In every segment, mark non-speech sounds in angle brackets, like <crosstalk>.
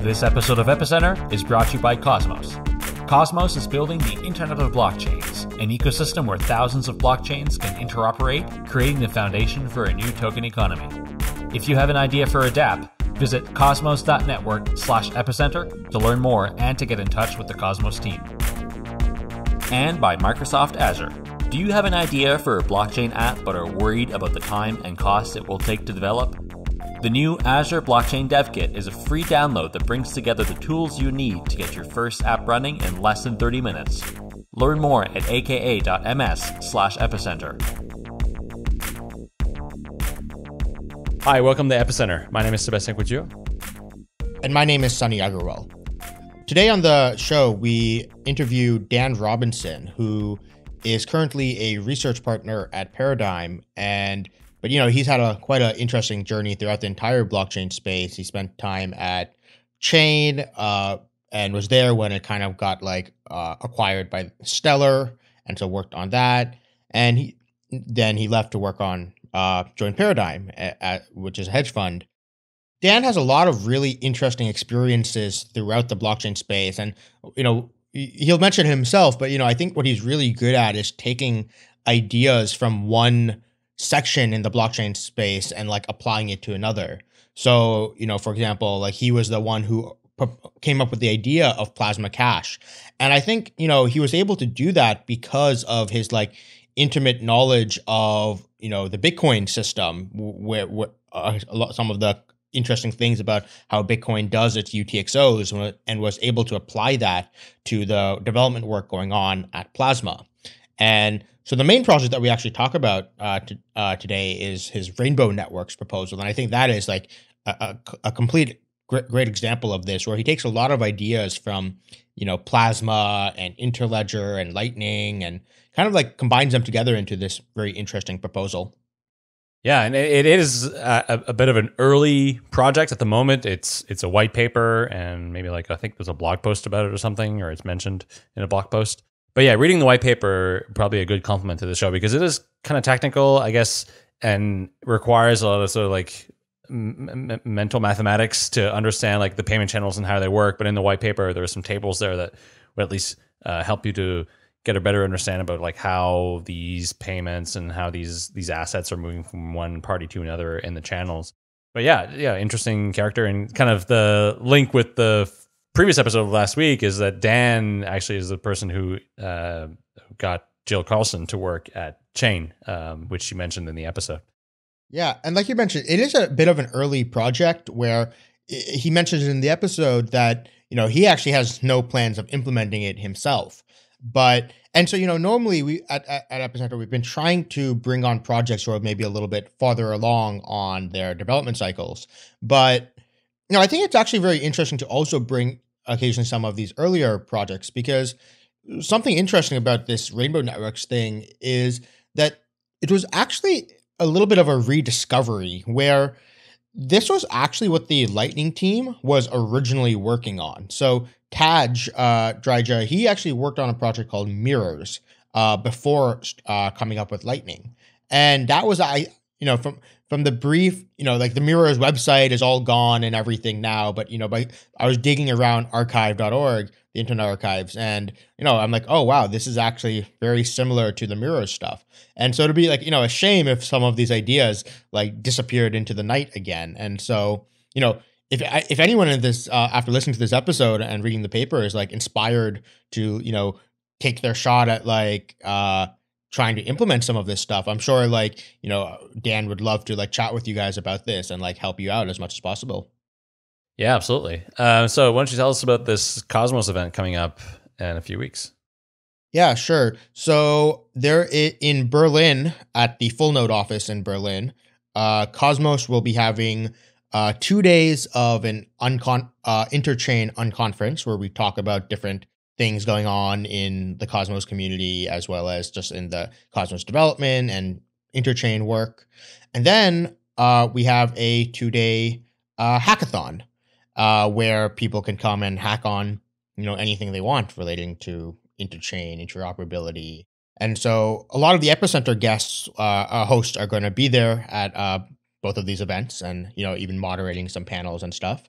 This episode of Epicenter is brought to you by Cosmos. Cosmos is building the Internet of Blockchains, an ecosystem where thousands of blockchains can interoperate, creating the foundation for a new token economy. If you have an idea for a dApp, visit cosmos.network slash epicenter to learn more and to get in touch with the Cosmos team. And by Microsoft Azure. Do you have an idea for a blockchain app but are worried about the time and cost it will take to develop? The new Azure Blockchain Dev Kit is a free download that brings together the tools you need to get your first app running in less than 30 minutes. Learn more at aka.ms/epicenter. Hi, welcome to Epicenter. My name is Sebastien Couture. And my name is Sunny Aggarwal. Today on the show, we interview Dan Robinson, who is currently a research partner at Paradigm and but you know he's had a quite an interesting journey throughout the entire blockchain space. He spent time at chain uh, and was there when it kind of got like uh, acquired by stellar and so worked on that. And he then he left to work on uh, join paradigm at, at, which is a hedge fund. Dan has a lot of really interesting experiences throughout the blockchain space and you know he'll mention himself, but you know, I think what he's really good at is taking ideas from one section in the blockchain space and like applying it to another. So, you know, for example, like he was the one who came up with the idea of plasma cash. And I think, you know, he was able to do that because of his like intimate knowledge of, you know, the Bitcoin system where, where uh, lot, some of the interesting things about how Bitcoin does its UTXOs and was able to apply that to the development work going on at Plasma. And so the main project that we actually talk about uh, uh, today is his Rainbow Networks proposal, and I think that is like a, a, a complete great, great example of this, where he takes a lot of ideas from you know Plasma and Interledger and Lightning, and kind of like combines them together into this very interesting proposal. Yeah, and it is a, a, bit of an early project at the moment. It's it's a white paper, and maybe like I think there's a blog post about it or something, or it's mentioned in a blog post. But yeah, reading the white paper probably a good compliment to the show because it is kind of technical, I guess, and requires a lot of sort of like m- mental mathematics to understand like the payment channels and how they work. But in the white paper, there are some tables there that would at least uh, help you to get a better understanding about like how these payments and how these these assets are moving from one party to another in the channels. But yeah, yeah, interesting character and kind of the link with the previous episode of last week is that Dan actually is the person who uh, got Jill Carlson to work at Chain, um, which she mentioned in the episode. Yeah, and like you mentioned, it is a bit of an early project where he mentions in the episode that you know he actually has no plans of implementing it himself but and so you know normally we at, at, at epicenter we've been trying to bring on projects who are maybe a little bit farther along on their development cycles but you know i think it's actually very interesting to also bring occasionally some of these earlier projects because something interesting about this rainbow networks thing is that it was actually a little bit of a rediscovery where this was actually what the lightning team was originally working on. So Tadge uh, Dryja, he actually worked on a project called Mirrors uh, before uh, coming up with Lightning, and that was I, you know, from from the brief, you know, like the Mirrors website is all gone and everything now, but you know, by I was digging around archive.org, the Internet Archives, and you know, I'm like, oh wow, this is actually very similar to the Mirrors stuff, and so to be like, you know, a shame if some of these ideas like disappeared into the night again, and so you know if if anyone in this uh, after listening to this episode and reading the paper is like inspired to you know take their shot at like uh trying to implement some of this stuff i'm sure like you know dan would love to like chat with you guys about this and like help you out as much as possible. Yeah absolutely. Uh, so why don't you tell us about this cosmos event coming up in a few weeks? Yeah sure. So there in berlin at the full node office in berlin uh, cosmos will be having uh, two days of an uncon uh, interchain unconference where we talk about different things going on in the Cosmos community as well as just in the Cosmos development and interchain work. And then uh, we have a two day uh, hackathon uh, where people can come and hack on you know anything they want relating to interchain interoperability. And so a lot of the epicenter guests uh, uh hosts are going to be there at uh, both of these events and you know even moderating some panels and stuff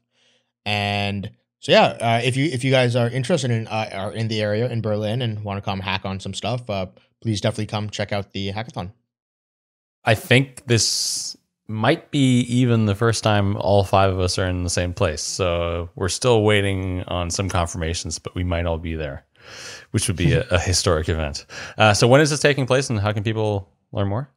and so yeah, uh, if you if you guys are interested in uh, are in the area in Berlin and want to come hack on some stuff, uh, please definitely come check out the hackathon. I think this might be even the first time all five of us are in the same place. So we're still waiting on some confirmations, but we might all be there, which would be a, a <laughs> historic event. Uh, so when is this taking place, and how can people learn more?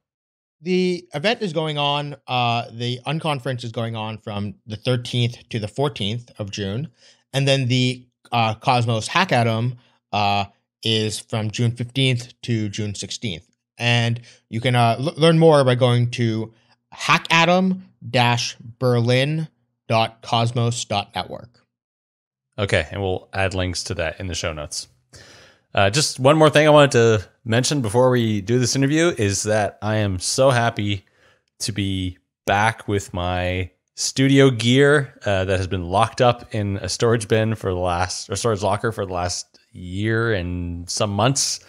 The event is going on. Uh, the unconference is going on from the 13th to the 14th of June, and then the uh, Cosmos Hackathon uh, is from June 15th to June 16th. And you can uh, l- learn more by going to hackatom-berlin.cosmos.network. Okay, and we'll add links to that in the show notes. Uh, just one more thing I wanted to mention before we do this interview is that I am so happy to be back with my studio gear uh, that has been locked up in a storage bin for the last or storage locker for the last year and some months.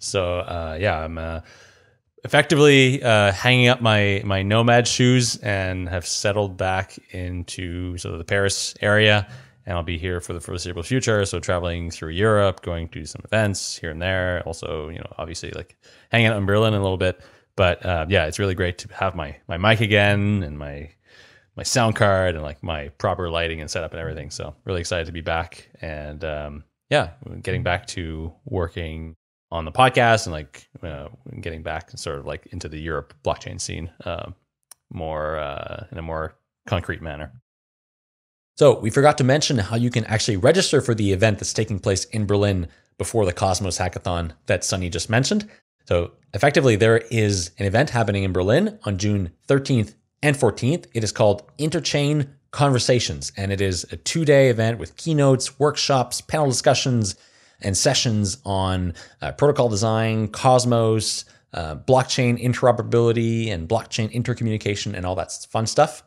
So uh, yeah, I'm uh, effectively uh, hanging up my my nomad shoes and have settled back into sort of the Paris area and I'll be here for the foreseeable future. So traveling through Europe, going to some events here and there. Also, you know, obviously like hanging out in Berlin a little bit. But uh, yeah, it's really great to have my my mic again and my my sound card and like my proper lighting and setup and everything. So really excited to be back and um, yeah, getting back to working on the podcast and like uh, getting back and sort of like into the Europe blockchain scene uh, more in a more concrete manner. So, we forgot to mention how you can actually register for the event that's taking place in Berlin before the Cosmos Hackathon that Sunny just mentioned. So, effectively, there is an event happening in Berlin on June 13th and 14th. It is called Interchain Conversations, and it is a two day event with keynotes, workshops, panel discussions, and sessions on uh, protocol design, Cosmos, uh, blockchain interoperability, and blockchain intercommunication, and all that fun stuff.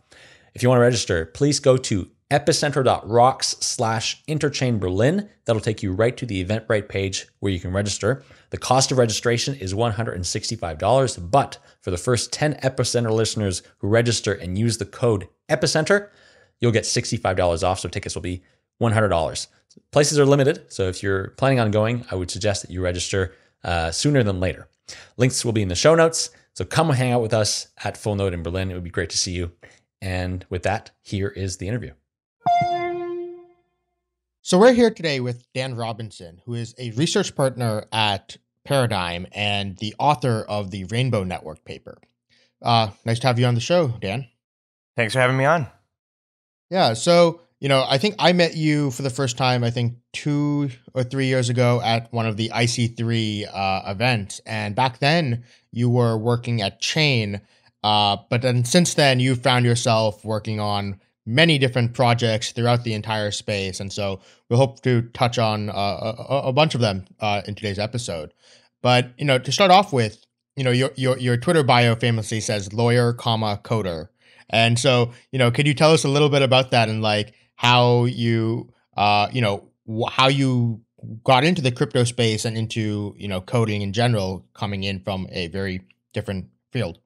If you want to register, please go to epicenter.rocks slash interchain Berlin. That'll take you right to the Eventbrite page where you can register. The cost of registration is $165, but for the first 10 Epicenter listeners who register and use the code Epicenter, you'll get $65 off. So tickets will be $100. Places are limited. So if you're planning on going, I would suggest that you register uh, sooner than later. Links will be in the show notes. So come hang out with us at Full Node in Berlin. It would be great to see you. And with that, here is the interview. So we're here today with Dan Robinson, who is a research partner at Paradigm and the author of the Rainbow Network paper. Uh, nice to have you on the show, Dan. Thanks for having me on. Yeah. So, you know, I think I met you for the first time, I think two or three years ago at one of the IC3 uh, events. And back then you were working at Chain. Uh, but then since then, you found yourself working on many different projects throughout the entire space. And so we'll hope to touch on uh, a, a, bunch of them uh, in today's episode. But, you know, to start off with, you know, your, your, your Twitter bio famously says lawyer, comma, coder. And so, you know, could you tell us a little bit about that and like how you, uh, you know, how you got into the crypto space and into, you know, coding in general, coming in from a very different field?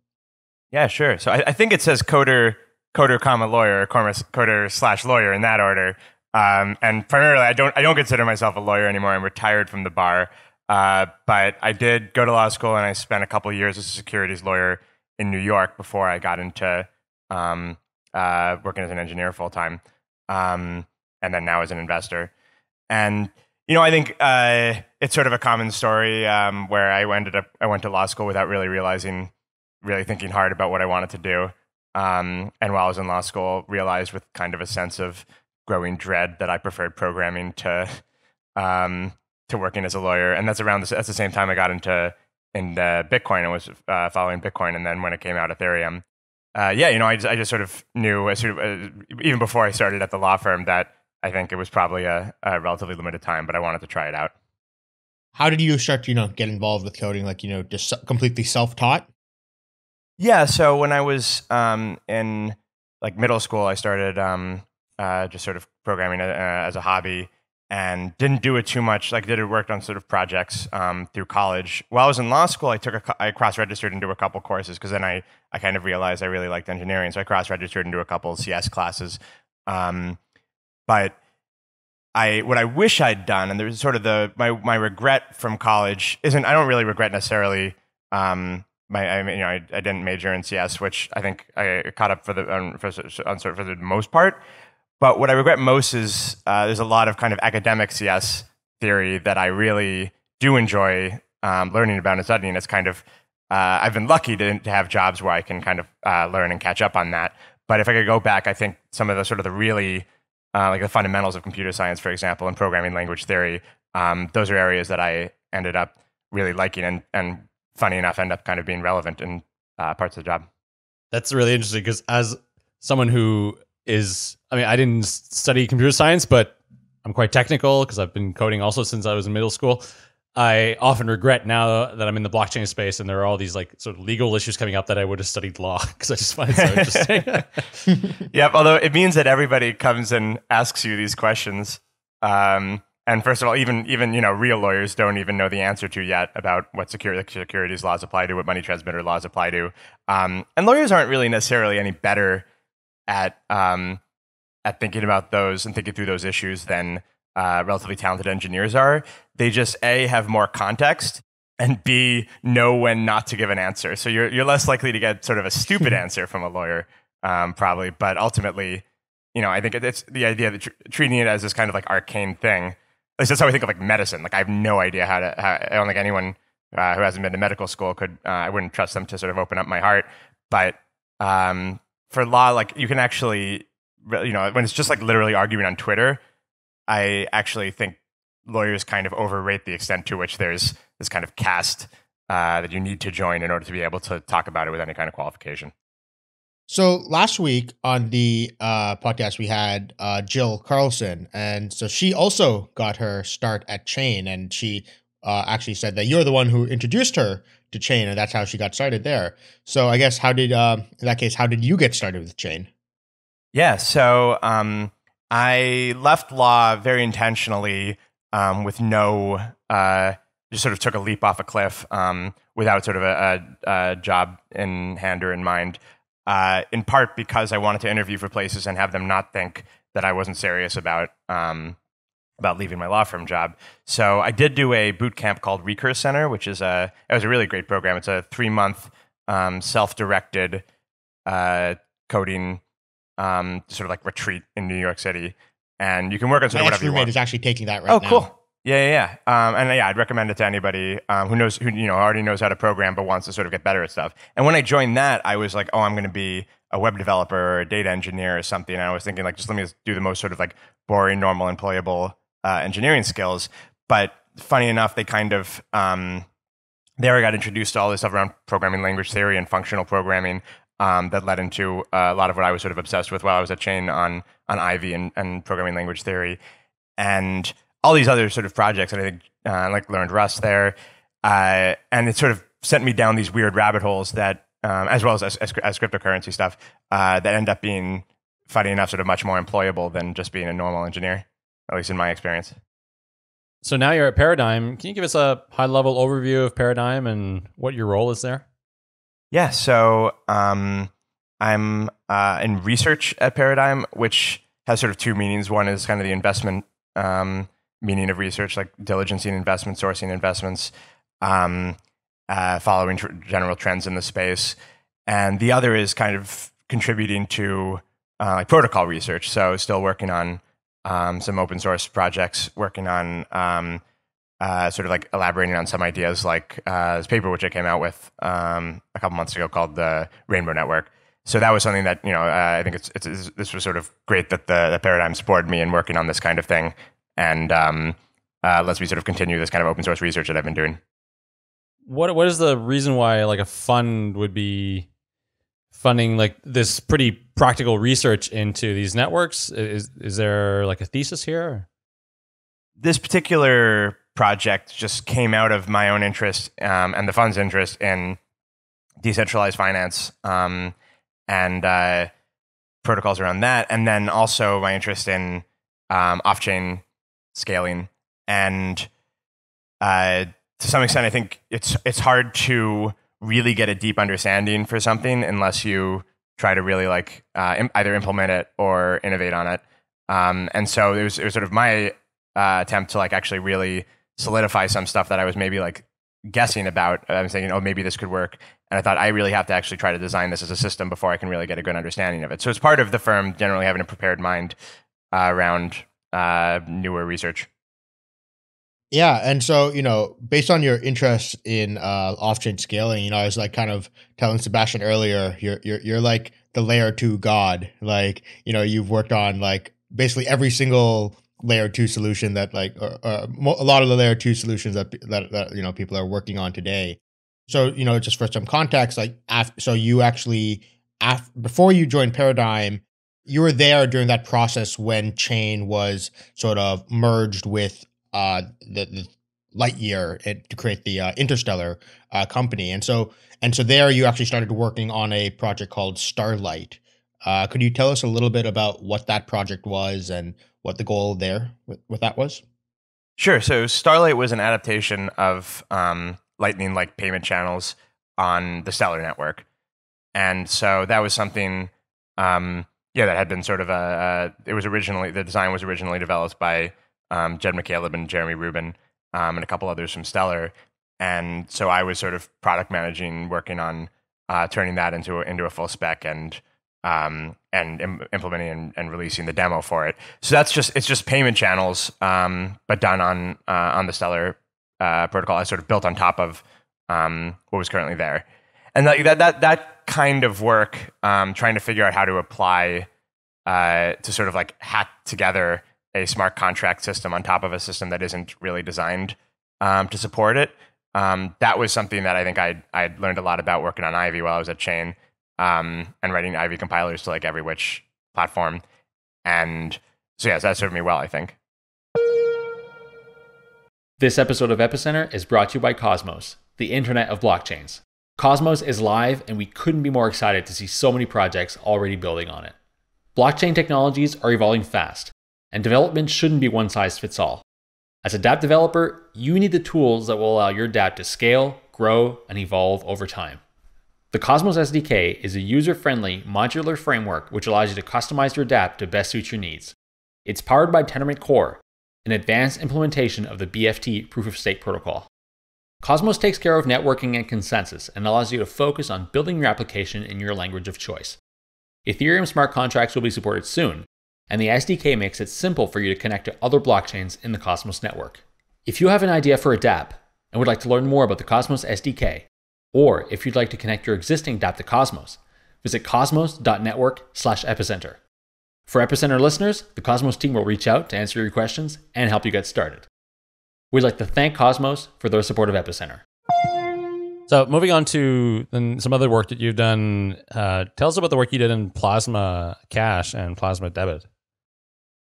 Yeah, sure. So I, I think it says coder coder comma lawyer, coder slash lawyer in that order. Um, and primarily, I don't I don't consider myself a lawyer anymore. I'm retired from the bar. Uh, but I did go to law school, and I spent a couple years as a securities lawyer in New York before I got into um, uh, working as an engineer full time, um, and then now as an investor. And you know, I think uh, it's sort of a common story um, where I ended up I went to law school without really realizing, really thinking hard about what I wanted to do. Um, and while I was in law school, realized with kind of a sense of growing dread that I preferred programming to um, to working as a lawyer. And that's around the, that's the same time I got into into Bitcoin and was uh, following Bitcoin. And then when it came out, Ethereum. Uh, yeah, you know, I just, I just sort of knew, I sort of, uh, even before I started at the law firm, that I think it was probably a, a relatively limited time, but I wanted to try it out. How did you start to, you know, get involved with coding? Like, you know, just completely self taught? Yeah. So when I was um, in like middle school, I started um, uh, just sort of programming uh, as a hobby and didn't do it too much. Like did it worked on sort of projects um, through college. While I was in law school, I took a, I cross registered into a couple courses because then I I kind of realized I really liked engineering, so I cross registered into a couple CS classes. Um, but I what I wish I'd done, and there's sort of the my my regret from college isn't. I don't really regret necessarily. Um, my I mean, you know, I, I didn't major in CS, which I think I caught up for the um, for, for the most part. But what I regret most is uh, there's a lot of kind of academic CS theory that I really do enjoy um, learning about and studying. It's kind of uh, I've been lucky to, to, have jobs where I can kind of uh, learn and catch up on that. But if I could go back, I think some of the sort of the really uh, like the fundamentals of computer science, for example, and programming language theory, um, those are areas that I ended up really liking and, and funny enough, end up kind of being relevant in uh, parts of the job. That's really interesting because as someone who is, I mean, I didn't study computer science, but I'm quite technical because I've been coding also since I was in middle school. I often regret now that I'm in the blockchain space and there are all these like sort of legal issues coming up that I would have studied law <laughs> because I just find it so interesting. <laughs> yep. Although it means that everybody comes and asks you these questions. Um, and first of all, even even you know real lawyers don't even know the answer to yet about what security, securities laws apply to, what money transmitter laws apply to, um, and lawyers aren't really necessarily any better at um, at thinking about those and thinking through those issues than uh, relatively talented engineers are. They just a have more context and b know when not to give an answer. So you're you're less likely to get sort of a stupid <laughs> answer from a lawyer, um, probably. But ultimately, you know, I think it's the idea that tr- treating it as this kind of like arcane thing. At least that's how I think of like medicine. Like I have no idea how to. How, I don't think anyone uh, who hasn't been to medical school could. Uh, I wouldn't trust them to sort of open up my heart. But um, for law, like you can actually, you know, when it's just like literally arguing on Twitter, I actually think lawyers kind of overrate the extent to which there's this kind of caste uh, that you need to join in order to be able to talk about it with any kind of qualification. So last week on the uh, podcast, we had uh, Jill Carlson, and so she also got her start at Chain, and she uh, actually said that you're the one who introduced her to Chain, and that's how she got started there. So I guess how did uh, in that case, how did you get started with Chain? Yeah, so um, I left law very intentionally um, with no, uh, just sort of took a leap off a cliff um, without sort of a, a, a, job in hand or in mind. Uh, in part because I wanted to interview for places and have them not think that I wasn't serious about um, about leaving my law firm job. So I did do a boot camp called Recurse Center, which is a it was a really great program. It's a three month um, self directed uh, coding um, sort of like retreat in New York City, and you can work on sort My of whatever you want. is actually taking that right oh, now. cool. Yeah, yeah, yeah. Um, and yeah, I'd recommend it to anybody um, who knows, who you know, already knows how to program but wants to sort of get better at stuff. And when I joined that, I was like, oh, I'm going to be a web developer or a data engineer or something. And I was thinking like, just let me do the most sort of like boring, normal, employable uh, engineering skills. But funny enough, they kind of um, there I got introduced to all this stuff around programming language theory and functional programming um, that led into uh, a lot of what I was sort of obsessed with while I was at Chain on on Ivy and, and programming language theory, and all these other sort of projects. And I think uh, like learned Rust there, uh, and it sort of sent me down these weird rabbit holes that, um, as well as, as, as cryptocurrency stuff, uh, that end up being funny enough, sort of much more employable than just being a normal engineer, at least in my experience. So now you're at Paradigm. Can you give us a high level overview of Paradigm and what your role is there? Yeah, so um, I'm uh, in research at Paradigm, which has sort of two meanings. One is kind of the investment um, meaning of research, like diligencing investment, sourcing investments, um, uh, following tr- general trends in the space. And the other is kind of contributing to uh, like protocol research. So still working on um, some open source projects, working on um, uh, sort of like elaborating on some ideas like uh, this paper which I came out with um, a couple months ago called the Rainbow Network. So that was something that you know uh, I think it's, it's, it's, this was sort of great that the, the paradigm supported me in working on this kind of thing and um, uh, lets me sort of continue this kind of open source research that I've been doing. What what is the reason why like a fund would be funding like this pretty practical research into these networks? Is is there like a thesis here? This particular project just came out of my own interest um, and the fund's interest in decentralized finance um, and uh, protocols around that, and then also my interest in um, off-chain scaling. And uh, to some extent, I think it's it's hard to really get a deep understanding for something unless you try to really like uh, Im- either implement it or innovate on it. Um, and so it was it was sort of my uh, attempt to like actually really solidify some stuff that I was maybe like guessing about. I was thinking, oh, maybe this could work. And I thought I really have to actually try to design this as a system before I can really get a good understanding of it. So it's part of the firm generally having a prepared mind uh, around uh, newer research. Yeah, and so you know, based on your interest in uh, off-chain scaling, you know, I was like kind of telling Sebastien earlier, you're you're you're like the layer two god. Like you know, you've worked on like basically every single layer two solution that like uh, uh, a lot of the layer two solutions that, that that you know people are working on today. So you know, just for some context, like after, so you actually after, before you joined Paradigm, you were there during that process when Chain was sort of merged with uh, the, the Lightyear to create the uh, Interstellar uh, company, and so and so there you actually started working on a project called Starlight. Uh, could you tell us a little bit about what that project was and what the goal there with, with that was? Sure. So Starlight was an adaptation of um, Lightning like payment channels on the Stellar network. And so that was something, um, yeah, that had been sort of a, it was originally, the design was originally developed by um, Jed McCaleb and Jeremy Rubin um, and a couple others from Stellar. And so I was sort of product managing, working on uh, turning that into a, into a full spec and um, and Im- implementing and, and, releasing the demo for it. So that's just it's just payment channels, um, but done on uh, on the Stellar uh, protocol. I sort of built on top of um, what was currently there, and that that that, kind of work, um, trying to figure out how to apply uh, to sort of like hack together a smart contract system on top of a system that isn't really designed um, to support it. Um, that was something that I think I I learned a lot about working on Ivy while I was at Chain um, and writing Ivy compilers to like every which platform. And so, yes, that served me well, I think. This episode of Epicenter is brought to you by Cosmos, the internet of blockchains. Cosmos is live, and we couldn't be more excited to see so many projects already building on it. Blockchain technologies are evolving fast, and development shouldn't be one size fits all. As a dApp developer, you need the tools that will allow your dApp to scale, grow, and evolve over time. The Cosmos SDK is a user friendly, modular framework which allows you to customize your dApp to best suit your needs. It's powered by Tendermint Core, an advanced implementation of the BFT proof of stake protocol. Cosmos takes care of networking and consensus and allows you to focus on building your application in your language of choice. Ethereum smart contracts will be supported soon, and the SDK makes it simple for you to connect to other blockchains in the Cosmos network. If you have an idea for a dApp and would like to learn more about the Cosmos SDK, or if you'd like to connect your existing dApp to Cosmos, visit cosmos.network slash epicenter. For Epicenter listeners, the Cosmos team will reach out to answer your questions and help you get started. We'd like to thank Cosmos for their support of Epicenter. So, moving on to some other work that you've done, uh, tell us about the work you did in Plasma Cash and Plasma Debit.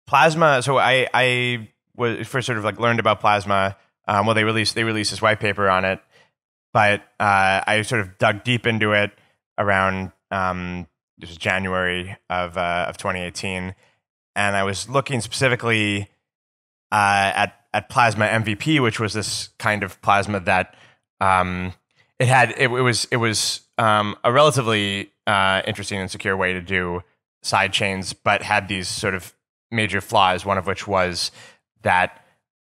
Plasma. So, I I was first sort of like learned about Plasma. Um, well, they released they released this white paper on it, but uh, I sort of dug deep into it around um, this was January of uh, of 2018, and I was looking specifically uh, at at Plasma MVP, which was this kind of plasma that um, it had. It, it, was it was um, a relatively uh, interesting and secure way to do side chains, but had these sort of major flaws. One of which was that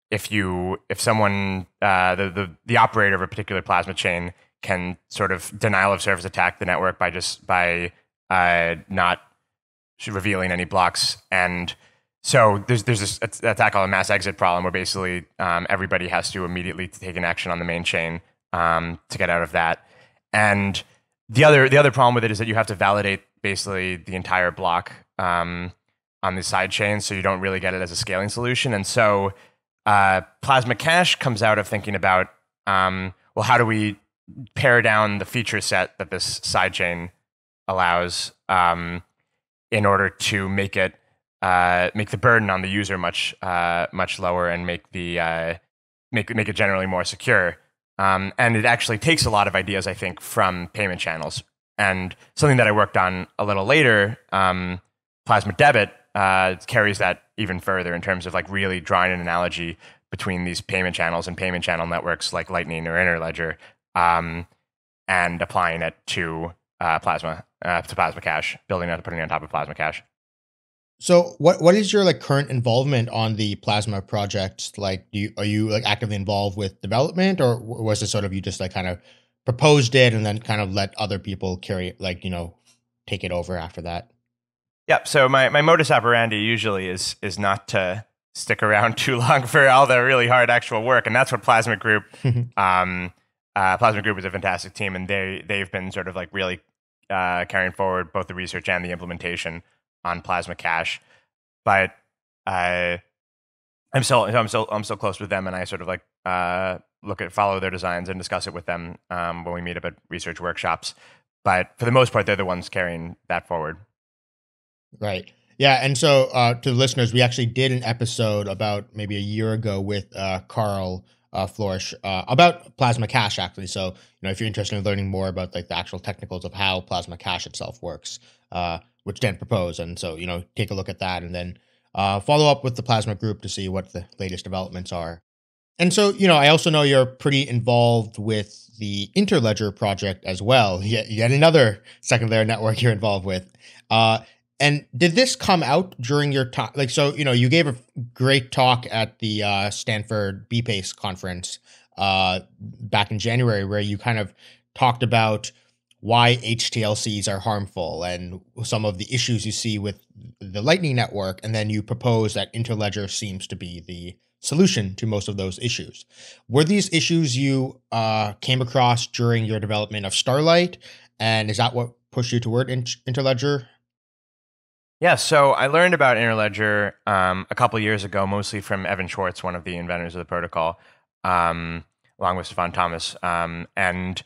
if you if someone uh, the, the the operator of a particular plasma chain can sort of denial of service attack the network by just by uh, not revealing any blocks and so there's there's this attack called a mass exit problem where basically um, everybody has to immediately take an action on the main chain um, to get out of that. And the other the other problem with it is that you have to validate basically the entire block um, on the side chain so you don't really get it as a scaling solution. And so uh, Plasma Cash comes out of thinking about, um, well, how do we pare down the feature set that this side chain allows um, in order to make it uh, make the burden on the user much uh, much lower and make the uh, make make it generally more secure. Um, and it actually takes a lot of ideas, I think, from payment channels. And something that I worked on a little later, um, Plasma Debit, uh, carries that even further in terms of like really drawing an analogy between these payment channels and payment channel networks like Lightning or Interledger, um, and applying it to uh, Plasma to Plasma Cash, building it, putting it on top of Plasma Cash. So what what is your like current involvement on the Plasma project? Like, do you, are you like actively involved with development, or was it sort of you just like kind of proposed it and then kind of let other people carry like you know, take it over after that? Yep. So my, my modus operandi usually is is not to stick around <laughs> too long for all the really hard actual work, and that's what Plasma Group. <laughs> um, uh, Plasma Group is a fantastic team, and they they've been sort of like really uh, carrying forward both the research and the implementation on Plasma Cash. But I, I'm still I'm still I'm still close with them, and I sort of like uh, look at follow their designs and discuss it with them um, when we meet up at research workshops. But for the most part, they're the ones carrying that forward. Right. Yeah, and so uh, to the listeners, we actually did an episode about maybe a year ago with uh, Karl uh, Floersch uh, about Plasma Cash, actually. So, you know, if you're interested in learning more about like the actual technicals of how Plasma Cash itself works, uh, which Dan proposed, and so you know, take a look at that, and then uh, follow up with the Plasma group to see what the latest developments are. And so, you know, I also know you're pretty involved with the Interledger project as well. <laughs> Yet, yet another second layer network you're involved with. Uh, and did this come out during your time? Like, so, you know, you gave a great talk at the uh, Stanford BPASE conference uh, back in January, where you kind of talked about why HTLCs are harmful and some of the issues you see with the Lightning Network. And then you propose that Interledger seems to be the solution to most of those issues. Were these issues you uh, came across during your development of Starlight? And is that what pushed you toward Interledger? Yeah, so I learned about Interledger um, a couple years ago, mostly from Evan Schwartz, one of the inventors of the protocol, um, along with Stefan Thomas. Um, and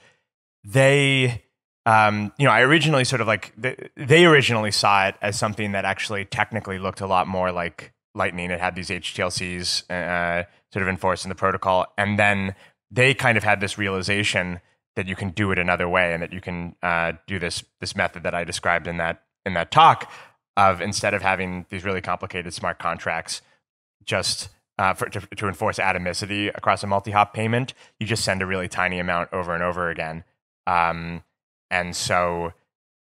they, um, you know, I originally sort of like, they, originally saw it as something that actually technically looked a lot more like Lightning. It had these HTLCs uh, sort of enforced in the protocol. And then they kind of had this realization that you can do it another way and that you can uh, do this, this method that I described in that, in that talk of instead of having these really complicated smart contracts, just uh, for, to, to, enforce atomicity across a multi-hop payment, you just send a really tiny amount over and over again, um, and so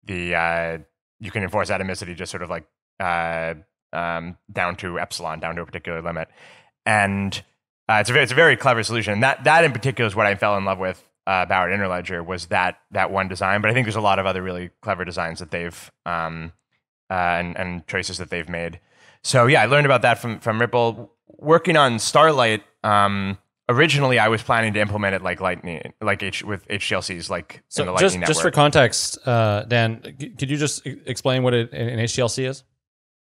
the uh, you can enforce atomicity just sort of like uh, um, down to epsilon, down to a particular limit, and uh, it's a it's a very clever solution. And that that in particular is what I fell in love with uh, about Interledger was that that one design. But I think there's a lot of other really clever designs that they've um, uh, and, and choices that they've made. So yeah, I learned about that from from Ripple. Working on Starlight, um, originally I was planning to implement it like Lightning, like H, with HTLCs, like so in the Lightning just, network. Just for context, uh, Dan, could you just explain what it, an HTLC is?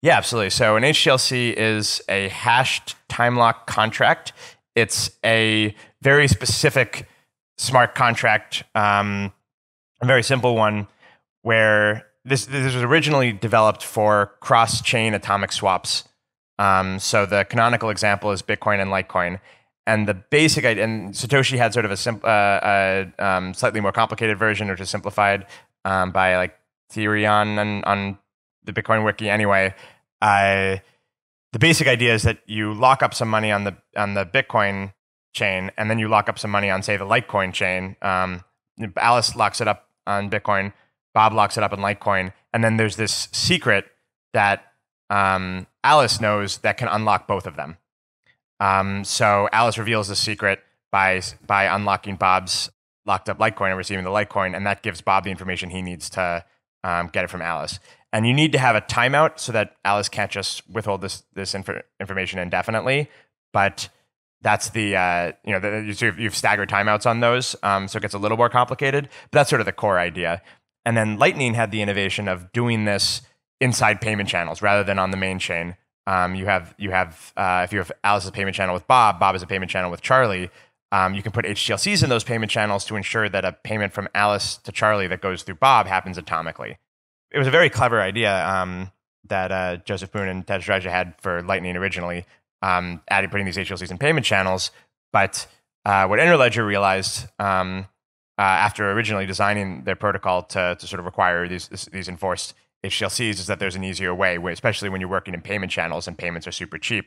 Yeah, absolutely. So an HTLC is a hashed time lock contract. It's a very specific smart contract, um, a very simple one where this this was originally developed for cross chain atomic swaps. Um, so the canonical example is Bitcoin and Litecoin, and the basic idea, and Satoshi had sort of a, simple, uh, um, slightly more complicated version, which is simplified um, by like TierNolan, on on the Bitcoin wiki. Anyway, uh, the basic idea is that you lock up some money on the on the Bitcoin chain, and then you lock up some money on say the Litecoin chain. Um, Alice locks it up on Bitcoin. Bob locks it up in Litecoin, and then there's this secret that um, Alice knows that can unlock both of them. Um, so Alice reveals the secret by by unlocking Bob's locked up Litecoin and receiving the Litecoin, and that gives Bob the information he needs to um, get it from Alice. And you need to have a timeout so that Alice can't just withhold this this inf- information indefinitely. But that's the uh, you know the, you've staggered timeouts on those, um, so it gets a little more complicated. But that's sort of the core idea. And then Lightning had the innovation of doing this inside payment channels rather than on the main chain. Um, you have you have uh, if you have Alice's payment channel with Bob, Bob is a payment channel with Charlie. Um, you can put HTLCs in those payment channels to ensure that a payment from Alice to Charlie that goes through Bob happens atomically. It was a very clever idea um, that uh, Joseph Poon and Tadge Dryja had for Lightning originally, um, adding putting these HTLCs in payment channels. But uh, what Interledger realized um, uh, after originally designing their protocol to, to sort of require these, these enforced HTLCs is that there's an easier way, especially when you're working in payment channels and payments are super cheap.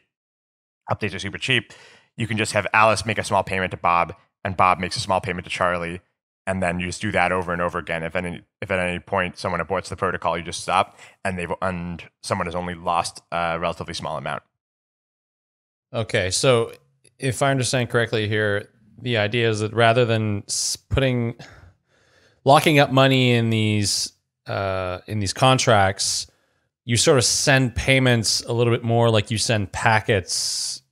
Updates are super cheap. You can just have Alice make a small payment to Bob, and Bob makes a small payment to Charlie, and then you just do that over and over again. If any if at any point someone aborts the protocol, you just stop, and they've and someone has only lost a relatively small amount. Okay, so if I understand correctly here, the idea is that rather than putting locking up money in these uh, in these contracts, you sort of send payments a little bit more like you send packets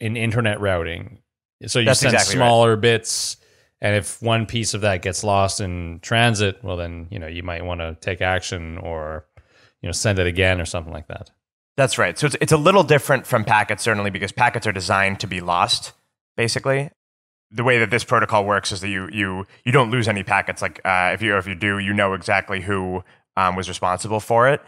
in internet routing. So you That's send exactly smaller right. bits, and if one piece of that gets lost in transit, well, then you know you might want to take action or you know send it again or something like that. That's right. So it's it's a little different from packets certainly because packets are designed to be lost, basically. The way that this protocol works is that you you you don't lose any packets. Like uh, if you if you do, you know exactly who um, was responsible for it.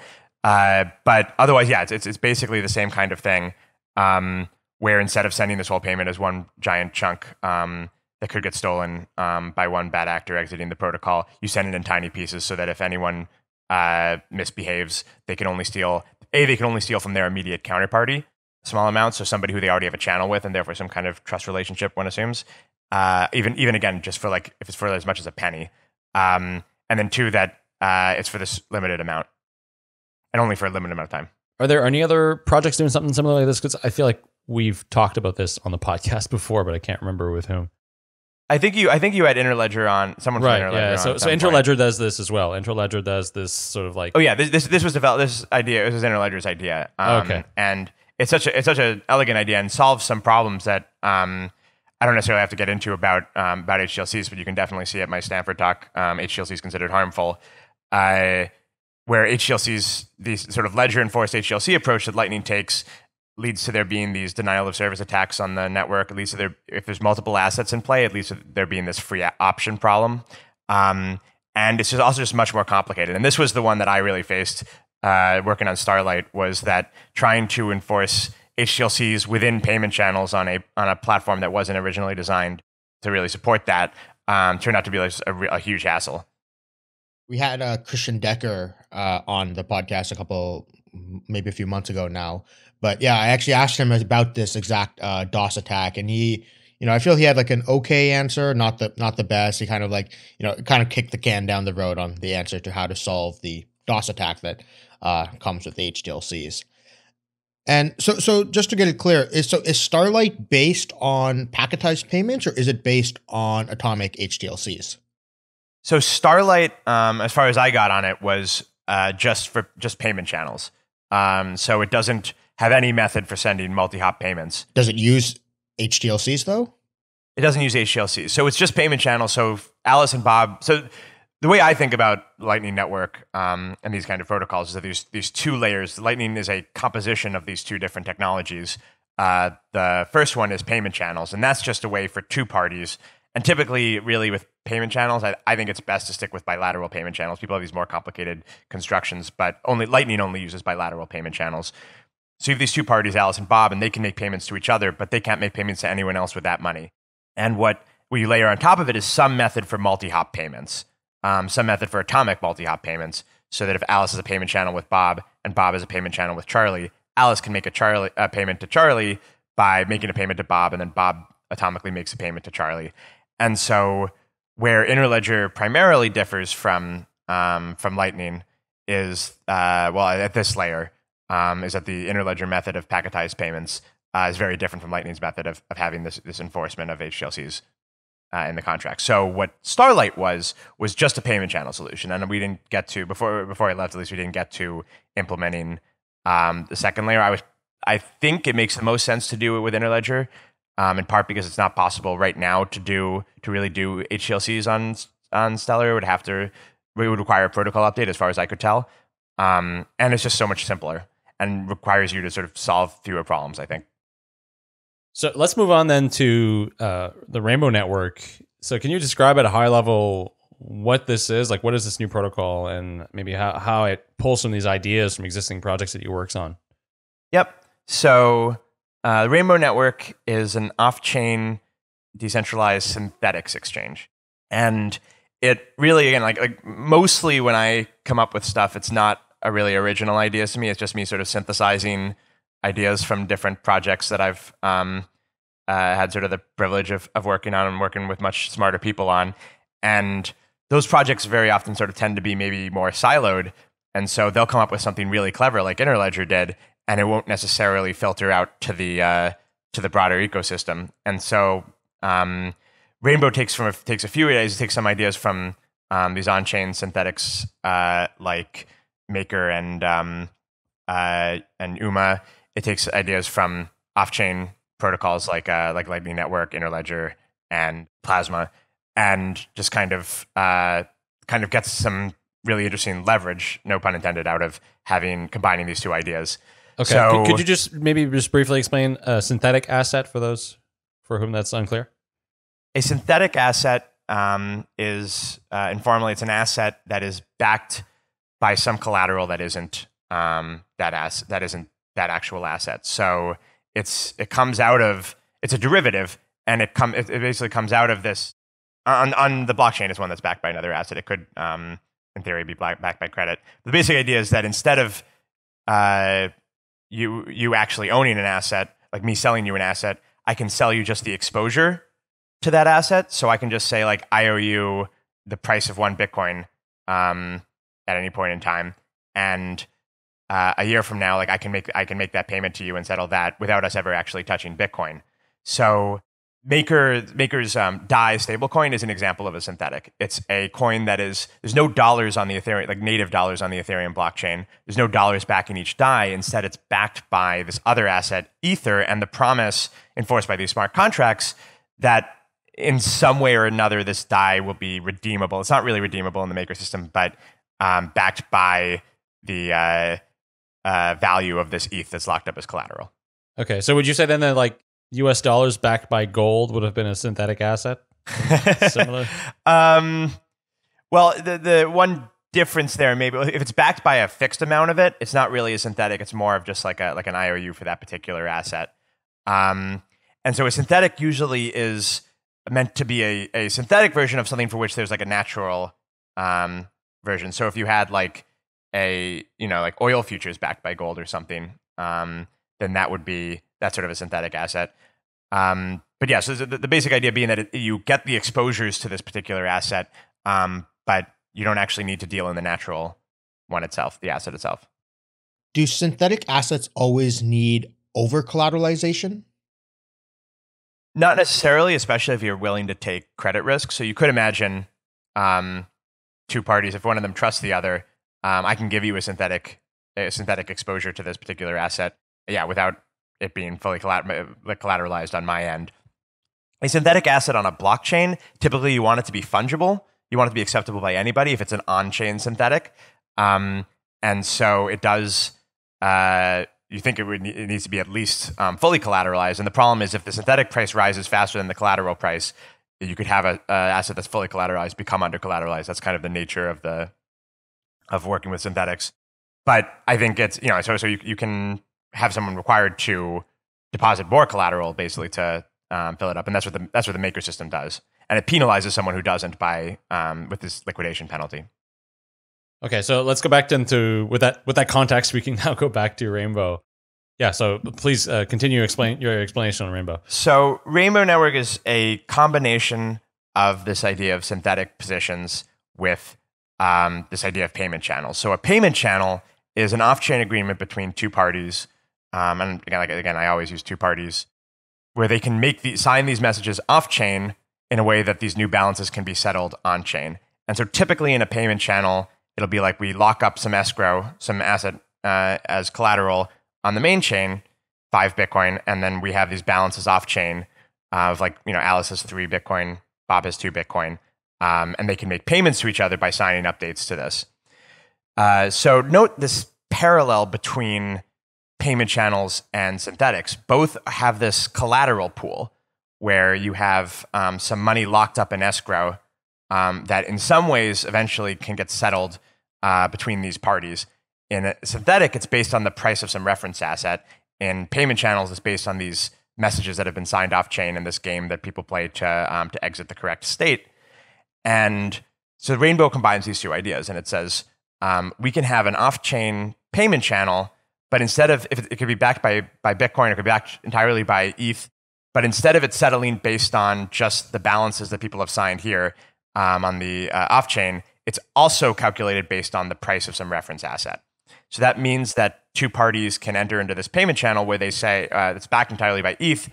Uh, but otherwise, yeah, it's, it's, it's basically the same kind of thing. Um, where instead of sending this whole payment as one giant chunk um, that could get stolen um, by one bad actor exiting the protocol, you send it in tiny pieces so that if anyone uh, misbehaves, they can only steal a they can only steal from their immediate counterparty small amounts, so somebody who they already have a channel with, and therefore some kind of trust relationship. One assumes, uh, even even again, just for like if it's for as much as a penny, um, and then two that uh, it's for this limited amount, and only for a limited amount of time. Are there any other projects doing something similar like this? Because I feel like we've talked about this on the podcast <laughs> before, but I can't remember with whom. I think you. I think you had Interledger on someone. Right. From Interledger yeah. So, so Interledger point. does this as well. Interledger does this sort of like. Oh yeah. This this, this was developed. This idea. This was Interledger's idea. Um, okay. And it's such a it's such an elegant idea and solves some problems that um, I don't necessarily have to get into about um, about HTLCs, but you can definitely see at my Stanford talk. Um, HTLCs considered harmful. Uh, where HTLCs, these sort of ledger enforced HTLC approach that Lightning takes, leads to there being these denial of service attacks on the network. At least there, if there's multiple assets in play, at least there being this free option problem. Um, and it's just also just much more complicated. And this was the one that I really faced uh, working on Starlight was that trying to enforce HTLCs within payment channels on a on a platform that wasn't originally designed to really support that um, turned out to be like a, a huge hassle. We had uh, Christian Decker uh, on the podcast a couple, maybe a few months ago now, but yeah, I actually asked him about this exact uh, DOS attack, and he, you know, I feel he had like an okay answer, not the not the best. He kind of like, you know, kind of kicked the can down the road on the answer to how to solve the DOS attack that uh, comes with HTLCs. And so, so just to get it clear, is so is Starlight based on packetized payments, or is it based on atomic HTLCs? So Starlight, um, as far as I got on it, was uh, just for just payment channels. Um, so it doesn't have any method for sending multi-hop payments. Does it use HTLCs though? It doesn't use HTLCs. So it's just payment channels. So Alice and Bob. So the way I think about Lightning Network um, and these kind of protocols is that there's these two layers. Lightning is a composition of these two different technologies. Uh, the first one is payment channels, and that's just a way for two parties. And typically, really, with payment channels, I, I think it's best to stick with bilateral payment channels. People have these more complicated constructions, but only Lightning only uses bilateral payment channels. So you have these two parties, Alice and Bob, and they can make payments to each other, but they can't make payments to anyone else with that money. And what we layer on top of it is some method for multi-hop payments, um, some method for atomic multi-hop payments, so that if Alice has a payment channel with Bob and Bob has a payment channel with Charlie, Alice can make a Charlie a payment to Charlie by making a payment to Bob, and then Bob atomically makes a payment to Charlie. And so, where Interledger primarily differs from um, from Lightning is uh, well at this layer um, is that the interledger method of packetized payments uh, is very different from Lightning's method of, of having this, this enforcement of HTLCs uh, in the contract. So what Starlight was was just a payment channel solution, and we didn't get to before before I left. At least we didn't get to implementing um, the second layer. I was I think it makes the most sense to do it with Interledger, um, in part because it's not possible right now to do to really do HTLCs on on Stellar. It would have to it would require a protocol update, as far as I could tell, um, and it's just so much simpler and requires you to sort of solve fewer problems, I think. So let's move on then to uh, the Rainbow Network. So can you describe at a high level what this is? Like, what is this new protocol, and maybe how, how it pulls some of these ideas from existing projects that you works on? Yep. So uh, Rainbow Network is an off-chain decentralized synthetics exchange, and it really again like like mostly when I come up with stuff, it's not a really original idea to me. It's just me sort of synthesizing ideas from different projects that I've um, uh, had sort of the privilege of, of working on and working with much smarter people on. and those projects very often sort of tend to be maybe more siloed, and so they'll come up with something really clever like Interledger did, and it won't necessarily filter out to the uh, to the broader ecosystem. And so um, Rainbow takes from takes a few ideas, takes some ideas from um, these on-chain synthetics uh, like Maker and um, uh, and Uma. It takes ideas from off-chain protocols like uh, like Lightning Network, Interledger, and Plasma, and just kind of uh, kind of gets some really interesting leverage, no pun intended, out of having combining these two ideas. Okay. So- could, could you just maybe just briefly explain a synthetic asset for those for whom that's unclear? A synthetic asset um, is uh, informally it's an asset that is backed by some collateral that isn't um, that ass that isn't that actual asset. So it's it comes out of it's a derivative, and it come it, basically comes out of this on on the blockchain is one that's backed by another asset. It could um, in theory be backed by credit. The basic idea is that instead of uh, you you actually owning an asset, like me selling you an asset, I can sell you just the exposure to that asset. So I can just say like I owe you the price of one Bitcoin um, at any point in time, and uh, a year from now, like I can make I can make that payment to you and settle that without us ever actually touching Bitcoin. So Maker Maker's um, Dai stablecoin is an example of a synthetic. It's a coin that is there's no dollars on the Ethereum like native dollars on the Ethereum blockchain. There's no dollars backing each Dai. Instead, it's backed by this other asset, Ether, and the promise enforced by these smart contracts that in some way or another this Dai will be redeemable. It's not really redeemable in the Maker system, but um, backed by the uh, uh, value of this ETH that's locked up as collateral. Okay. So would you say then that like US dollars backed by gold would have been a synthetic asset? <laughs> Similar? um, well, the the one difference there maybe if it's backed by a fixed amount of it, it's not really a synthetic. It's more of just like a like an IOU for that particular asset. Um, and so a synthetic usually is meant to be a, a synthetic version of something for which there's like a natural um, version. So if you had like a you know like oil futures backed by gold or something, um, then that would be that sort of a synthetic asset. Um, but yeah, so the, the basic idea being that it, you get the exposures to this particular asset, um, but you don't actually need to deal in the natural one itself, the asset itself. Do synthetic assets always need over collateralization? Not necessarily, especially if you're willing to take credit risk. So you could imagine um, two parties, if one of them trusts the other, um, I can give you a synthetic a synthetic exposure to this particular asset, yeah, without it being fully collater- collateralized on my end. A synthetic asset on a blockchain, typically you want it to be fungible. You want it to be acceptable by anybody if it's an on-chain synthetic. Um, and so it does. Uh, you think it would it needs to be at least um, fully collateralized. And the problem is if the synthetic price rises faster than the collateral price, you could have a, a asset that's fully collateralized become under collateralized. That's kind of the nature of the of working with synthetics. But I think it's you know so so you you can have someone required to deposit more collateral basically to um, fill it up, and that's what the that's what the maker system does, and it penalizes someone who doesn't by um, with this liquidation penalty. Okay, so let's go back into with that with that context. We can <laughs> now go back to Rainbow. Yeah, so please uh, continue explain your explanation on Rainbow. So Rainbow Network is a combination of this idea of synthetic positions with um, this idea of payment channels. So a payment channel is an off-chain agreement between two parties, um, and again, like, again, I always use two parties, where they can make the, sign these messages off-chain in a way that these new balances can be settled on-chain. And so typically in a payment channel, it'll be like we lock up some escrow, some asset uh, as collateral on the main chain, five Bitcoin, and then we have these balances off chain of like, you know, Alice has three Bitcoin, Bob has two Bitcoin, um, and they can make payments to each other by signing updates to this. Uh, so note this parallel between payment channels and synthetics. Both have this collateral pool where you have um, some money locked up in escrow um, that in some ways eventually can get settled uh, between these parties. In synthetic, it's based on the price of some reference asset. In payment channels, it's based on these messages that have been signed off chain in this game that people play to um, to exit the correct state. And so Rainbow combines these two ideas, and it says um, we can have an off chain payment channel, but instead of if it, could be backed by by Bitcoin, it could be backed entirely by ETH. But instead of it settling based on just the balances that people have signed here, um, on the uh, off chain, it's also calculated based on the price of some reference asset. So that means that two parties can enter into this payment channel where they say uh, it's backed entirely by ETH,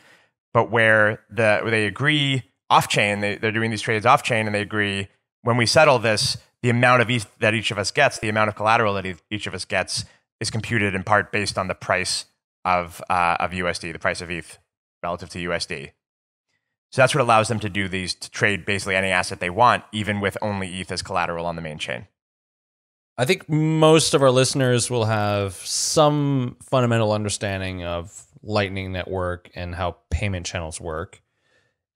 but where the where they agree off chain, they, they're doing these trades off chain, and they agree when we settle this, the amount of ETH that each of us gets, the amount of collateral that each of us gets, is computed in part based on the price of uh, of USD, the price of ETH relative to USD. So that's what allows them to do these to trade basically any asset they want, even with only ETH as collateral on the main chain. I think most of our listeners will have some fundamental understanding of Lightning Network and how payment channels work.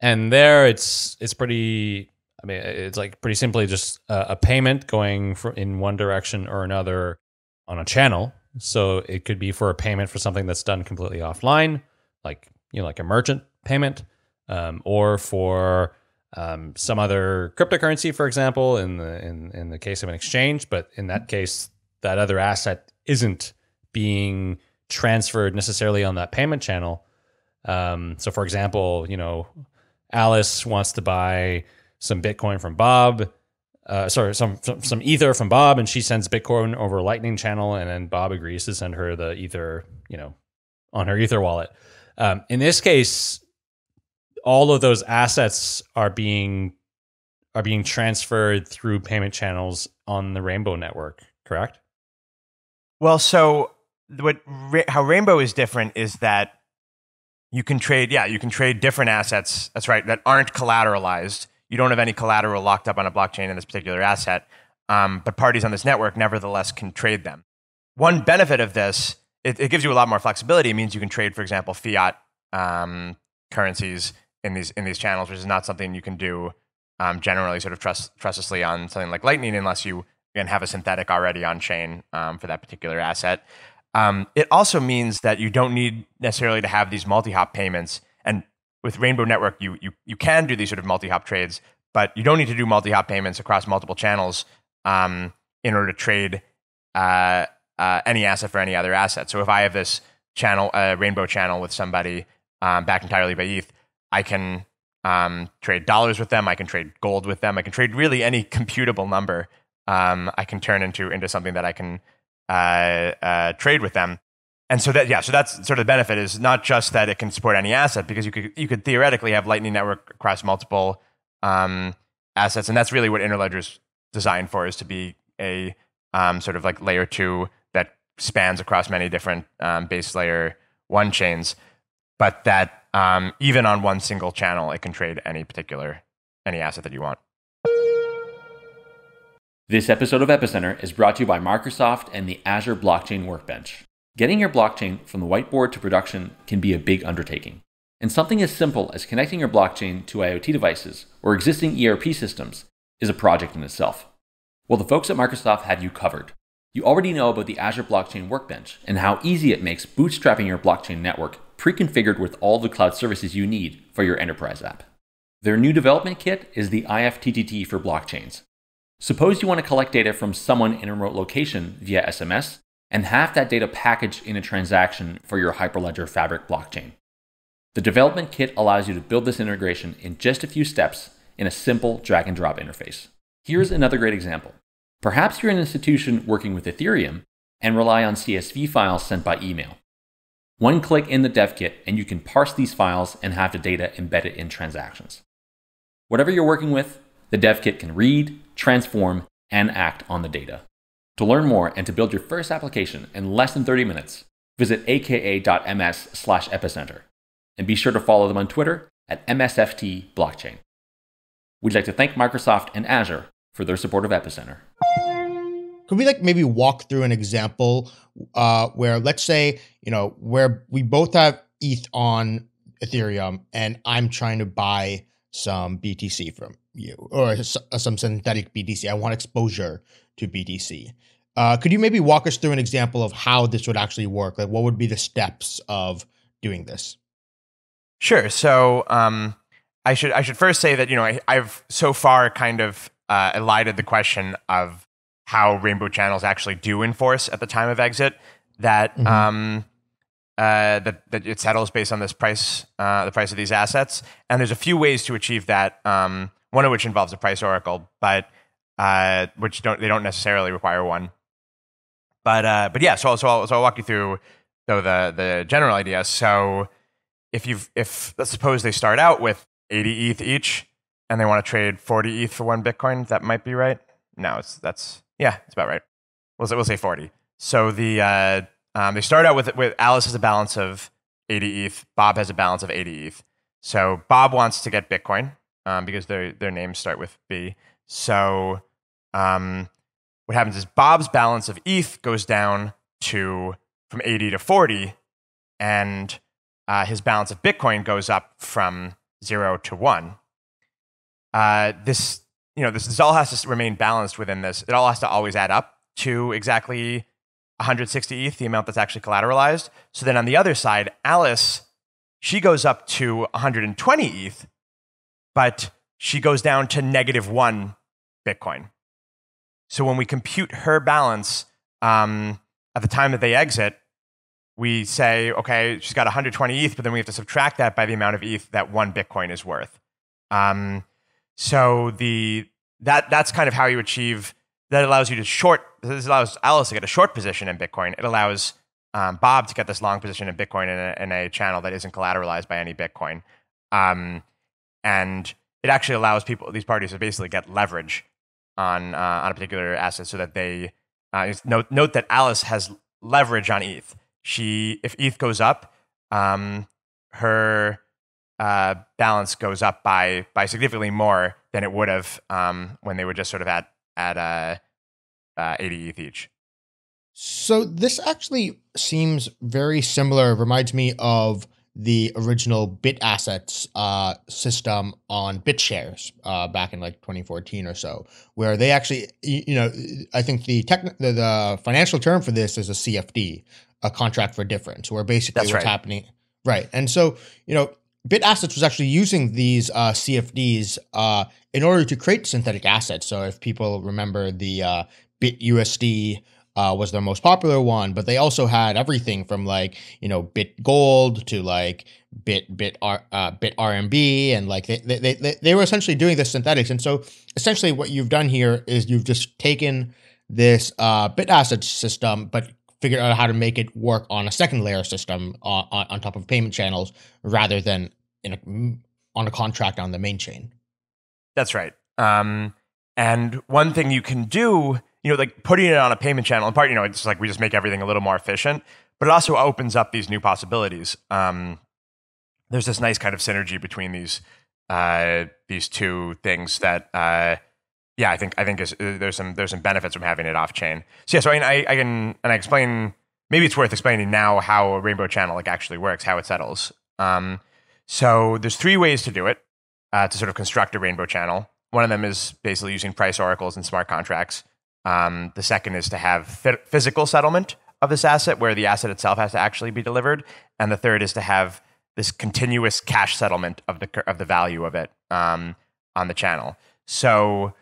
And there, it's it's pretty. I mean, it's like pretty simply just a, a payment going in one direction or another on a channel. So it could be for a payment for something that's done completely offline, like you know, like a merchant payment um, or for um, some other cryptocurrency, for example, in the in in the case of an exchange. But in that case, that other asset isn't being transferred necessarily on that payment channel. Um, so, for example, you know, Alice wants to buy some Bitcoin from Bob. Uh, sorry, some, some some Ether from Bob, and she sends Bitcoin over a Lightning channel, and then Bob agrees to send her the Ether, you know, on her Ether wallet. Um, in this case, all of those assets are being are being transferred through payment channels on the Rainbow network, correct? Well, so what how Rainbow is different is that you can trade, yeah, you can trade different assets. That's right, that aren't collateralized. You don't have any collateral locked up on a blockchain in this particular asset, um, but parties on this network nevertheless can trade them. One benefit of this, it, it, gives you a lot more flexibility. It means you can trade, for example, fiat um, currencies in these in these channels, which is not something you can do um, generally sort of trust trustlessly on something like Lightning unless you again have a synthetic already on chain um, for that particular asset. Um, it also means that you don't need necessarily to have these multi-hop payments. And with Rainbow Network, you you you can do these sort of multi-hop trades, but you don't need to do multi-hop payments across multiple channels um, in order to trade uh, uh, any asset for any other asset. So if I have this channel, uh, Rainbow channel with somebody um, backed entirely by ETH, I can um, trade dollars with them. I can trade gold with them. I can trade really any <laughs> computable number. Um, I can turn into into something that I can uh, uh, trade with them. And so that yeah, so that's sort of the benefit is not just that it can support any asset because you could you could theoretically have Lightning Network across multiple um, assets, and that's really what Interledger is designed for is to be a um, sort of like layer two that spans across many different um, base layer one chains, but that um, even on one single channel, it can trade any particular any asset that you want. This episode of Epicenter is brought to you by Microsoft and the Azure Blockchain Workbench. Getting your blockchain from the whiteboard to production can be a big undertaking. And something as simple as connecting your blockchain to IoT devices or existing ERP systems is a project in itself. Well, the folks at Microsoft have you covered. You already know about the Azure Blockchain Workbench and how easy it makes bootstrapping your blockchain network pre-configured with all the cloud services you need for your enterprise app. Their new development kit is the IFTTT for blockchains. Suppose you want to collect data from someone in a remote location via SMS and have that data packaged in a transaction for your Hyperledger Fabric blockchain. The development kit allows you to build this integration in just a few steps in a simple drag and drop interface. Here's another great example. Perhaps you're an institution working with Ethereum and rely on CSV files sent by email. One click in the dev kit and you can parse these files and have the data embedded in transactions. Whatever you're working with, the dev kit can read, transform, and act on the data. To learn more and to build your first application in less than 30 minutes, visit aka.ms slash epicenter. And be sure to follow them on Twitter at MSFT Blockchain. We'd like to thank Microsoft and Azure for their support of Epicenter. Could we like maybe walk through an example uh, where let's say you know where we both have ETH on Ethereum and I'm trying to buy some BTC from you or some synthetic BTC. I want exposure to BTC. Uh, could you maybe walk us through an example of how this would actually work? Like, what would be the steps of doing this? Sure. So, um, I should I should first say that you know I, have so far kind of uh, elided the question of how rainbow channels actually do enforce at the time of exit that mm-hmm. um, uh, that, that it settles based on this price, uh, the price of these assets. And there's a few ways to achieve that. Um, one of which involves a price oracle, but uh, which don't they don't necessarily require one. But uh, but yeah, so so I'll, so I'll walk you through though the the general idea. So if you've if let's suppose they start out with 80 ETH each, and they want to trade 40 ETH for one Bitcoin, that might be right. No, it's that's yeah, it's about right. We'll say we'll say 40. So the uh, um, they start out with with Alice has a balance of 80 ETH, Bob has a balance of 80 ETH. So Bob wants to get Bitcoin um, because their their names start with B. So um, what happens is Bob's balance of ETH goes down to from 80 to 40, and uh, his balance of Bitcoin goes up from zero to one. Uh, this you know this, this all has to remain balanced within this. It all has to always add up to exactly 160 ETH, the amount that's actually collateralized. So then on the other side, Alice, she goes up to 120 ETH, but she goes down to negative one Bitcoin. So when we compute her balance um, at the time that they exit, we say, okay, she's got 120 ETH, but then we have to subtract that by the amount of ETH that one Bitcoin is worth. Um, so the that that's kind of how you achieve. That allows you to short. This allows Alice to get a short position in Bitcoin. It allows um, Bob to get this long position in Bitcoin in a, in a channel that isn't collateralized by any Bitcoin. Um, and it actually allows people, these parties, to basically get leverage on uh, on a particular asset, so that they uh, note note that Alice has leverage on ETH. She, if ETH goes up, um, her uh, balance goes up by by significantly more than it would have um, when they were just sort of at at uh, uh, 80 ETH each. So this actually seems very similar. Reminds me of the original bit assets uh, system on BitShares uh, back in like 2014 or so, where they actually, you know, I think the tech, the, the financial term for this is a CFD, a contract for difference, where basically That's what's right. happening, right? And so, you know, Bit Assets was actually using these uh, CFDs uh, in order to create synthetic assets. So if people remember the uh, Bit USD uh, was their most popular one, but they also had everything from like you know Bit Gold to like Bit Bit R, uh, Bit RMB, and like they, they they they were essentially doing this synthetics. And so essentially, what you've done here is you've just taken this uh, Bit Assets system, but figured out how to make it work on a second layer system uh, on, on top of payment channels rather than in a, on a contract on the main chain. That's right. Um, and one thing you can do, you know, like putting it on a payment channel, in part, you know, it's like we just make everything a little more efficient, but it also opens up these new possibilities. Um, there's this nice kind of synergy between these uh, these two things that, uh, yeah, I think I think is, uh, there's some there's some benefits from having it off chain. So yeah, so I, mean, I, I can and I explain. Maybe it's worth explaining now how a rainbow channel like actually works, how it settles. Um, so there's three ways to do it uh, to sort of construct a rainbow channel. One of them is basically using price oracles and smart contracts. Um, the second is to have fi- physical settlement of this asset, where the asset itself has to actually be delivered. And the third is to have this continuous cash settlement of the of the value of it um, on the channel. So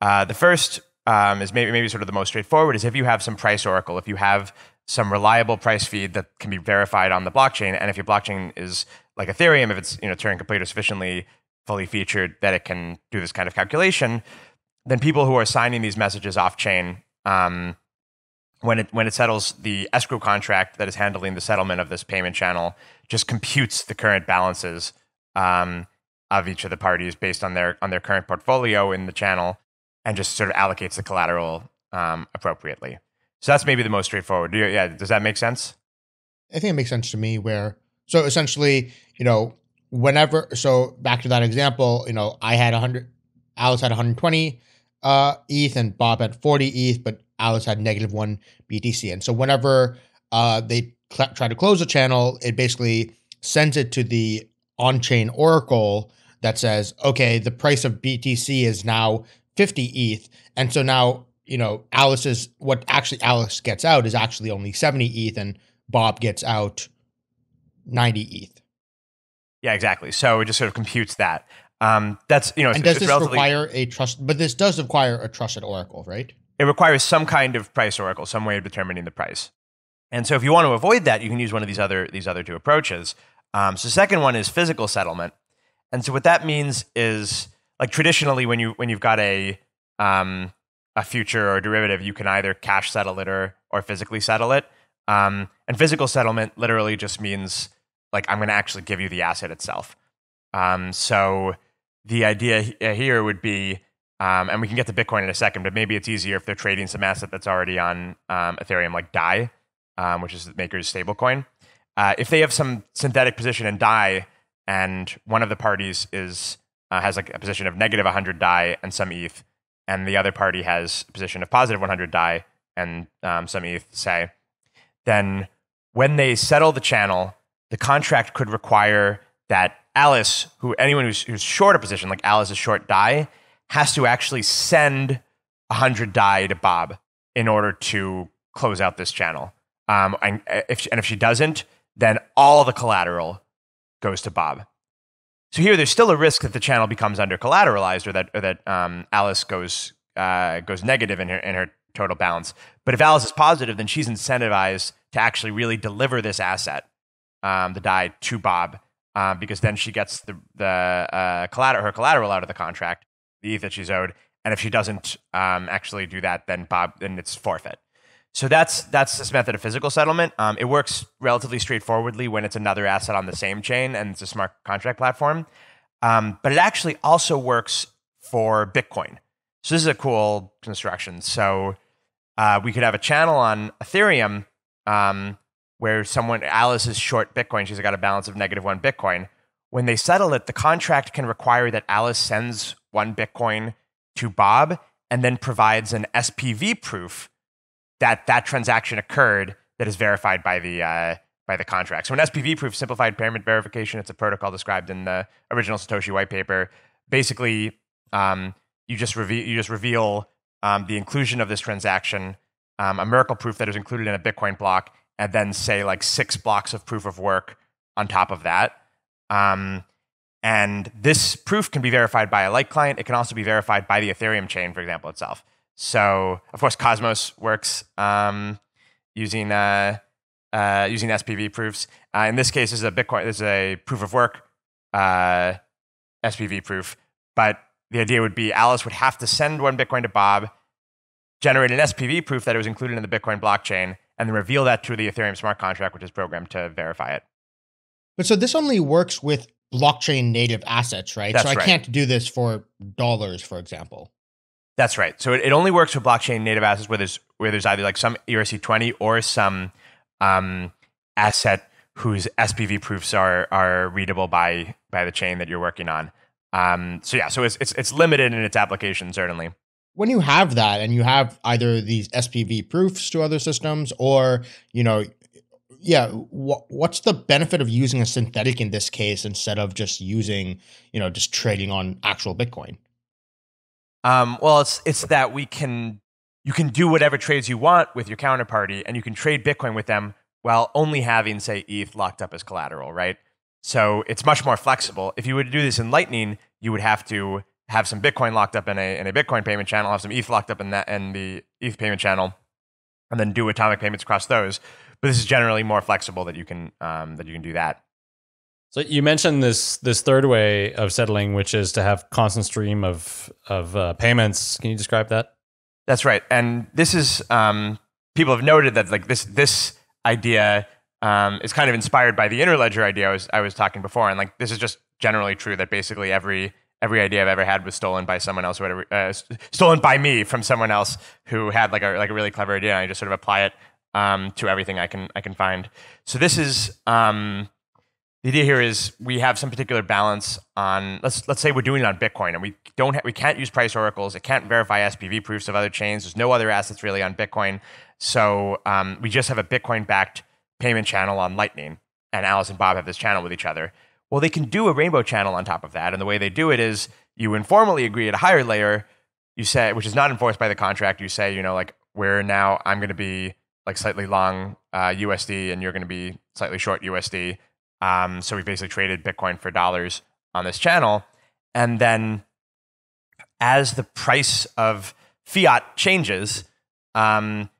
uh, the first um, is maybe maybe sort of the most straightforward is if you have some price oracle, if you have some reliable price feed that can be verified on the blockchain, and if your blockchain is like Ethereum, if it's you know Turing complete or sufficiently fully featured that it can do this kind of calculation, then people who are signing these messages off chain, um, when it when it settles the escrow contract that is handling the settlement of this payment channel, just computes the current balances um, of each of the parties based on their on their current portfolio in the channel, and just sort of allocates the collateral um, appropriately. So that's maybe the most straightforward. Do you- yeah, does that make sense? I think it makes sense to me where so essentially, you know, whenever so back to that example, you know, I had 100 Alice had 120 uh ETH and Bob had 40 ETH, but Alice had negative 1 BTC. And so whenever uh they cl- try to close a channel, it basically sends it to the on-chain oracle that says, "Okay, the price of BTC is now 50 ETH." And so now, you know, Alice's what actually Alice gets out is actually only 70 ETH and Bob gets out 90 ETH. Yeah, exactly. So it just sort of computes that. Um, that's you know, it's, And does this require a trust? But this does require a trusted oracle, right? it requires some kind of price oracle, some way of determining the price. And so if you want to avoid that, you can use one of these other these other two approaches. Um, so the second one is physical settlement. And so what that means is like traditionally when you when you've got a um, a future or derivative, you can either cash settle it or or physically settle it. Um, and physical settlement literally just means like I'm going to actually give you the asset itself. Um, so the idea here would be, um, and we can get to Bitcoin in a second, but maybe it's easier if they're trading some asset that's already on um, Ethereum, like Dai, um, which is the maker's stablecoin. Uh, if they have some synthetic position in Dai, and one of the parties is uh, has like a position of negative 100 Dai and some ETH, and the other party has a position of positive 100 Dai and um, some ETH, say, then when they settle the channel, the contract could require that Alice, who anyone who's, who's short a position, like Alice is short Dai, has to actually send 100 Dai to Bob in order to close out this channel. Um, and, uh, if and if she doesn't, then all the collateral goes to Bob. So here, there's still a risk that the channel becomes under collateralized, or that or that um, Alice goes uh, goes negative in her in her total balance. But if Alice is positive, then she's incentivized to actually really deliver this asset, um, the Dai, to Bob, um, because then she gets the the uh, collateral her collateral out of the contract, the ETH that she's owed. And if she doesn't um, actually do that, then Bob then it's forfeit. So that's that's this method of physical settlement. Um, it works relatively straightforwardly when it's another asset on the same chain and it's a smart contract platform. Um, but it actually also works for Bitcoin. So this is a cool construction. So uh, we could have a channel on Ethereum um, where someone Alice is short Bitcoin. She's got a balance of negative one Bitcoin. When they settle it, the contract can require that Alice sends one Bitcoin to Bob and then provides an SPV proof that that transaction occurred that is verified by the uh, by the contract. So an SPV proof, simplified payment verification, it's a protocol described in the original Satoshi white paper. Basically, um, you just reveal you just reveal um, the inclusion of this transaction, um, a Merkle proof that is included in a Bitcoin block, and then say like six blocks of proof of work on top of that. Um, and this proof can be verified by a light client. It can also be verified by the Ethereum chain, for example, itself. So of course Cosmos works um, using uh, uh, using SPV proofs. Uh, in this case, this is a Bitcoin. This is a proof of work uh, SPV proof. But the idea would be Alice would have to send one Bitcoin to Bob, generate an SPV proof that it was included in the Bitcoin blockchain, and then reveal that to the Ethereum smart contract, which is programmed to verify it. But so this only works with blockchain native assets, right? That's so I right. can't do this for dollars, for example. That's right. So it, it only works for blockchain native assets where there's where there's either like some ERC20 or some um, asset whose SPV proofs are are readable by by the chain that you're working on. Um, so yeah, so it's, it's it's limited in its application certainly. When you have that and you have either these SPV proofs to other systems or, you know, yeah, wh- what's the benefit of using a synthetic in this case instead of just using, you know, just trading on actual Bitcoin? Um, well, it's it's that we can you can do whatever trades you want with your counterparty, and you can trade Bitcoin with them while only having say ETH locked up as collateral, right? So it's much more flexible. If you were to do this in Lightning, you would have to have some Bitcoin locked up in a in a Bitcoin payment channel, have some ETH locked up in that in the ETH payment channel, and then do atomic payments across those. But this is generally more flexible that you can um, that you can do that. So you mentioned this this third way of settling, which is to have constant stream of of uh, payments. Can you describe that? That's right, and this is um, people have noted that like this this idea um, is kind of inspired by the interledger idea I was I was talking before, and like this is just generally true that basically every every idea I've ever had was stolen by someone else, or whatever, uh, st- stolen by me from someone else who had like a like a really clever idea, and I just sort of apply it um, to everything I can I can find. So this is um, the idea here is we have some particular balance on let's let's say we're doing it on Bitcoin and we don't ha- we can't use price oracles. It can't verify SPV proofs of other chains. There's no other assets really on Bitcoin. So um, we just have a Bitcoin backed payment channel on Lightning, and Alice and Bob have this channel with each other. Well, they can do a rainbow channel on top of that, and the way they do it is you informally agree at a higher layer. You say, which is not enforced by the contract. You say, you know, like where now I'm going to be like slightly long uh, USD, and you're going to be slightly short USD. Um, so we basically traded Bitcoin for dollars on this channel, and then as the price of fiat changes, um,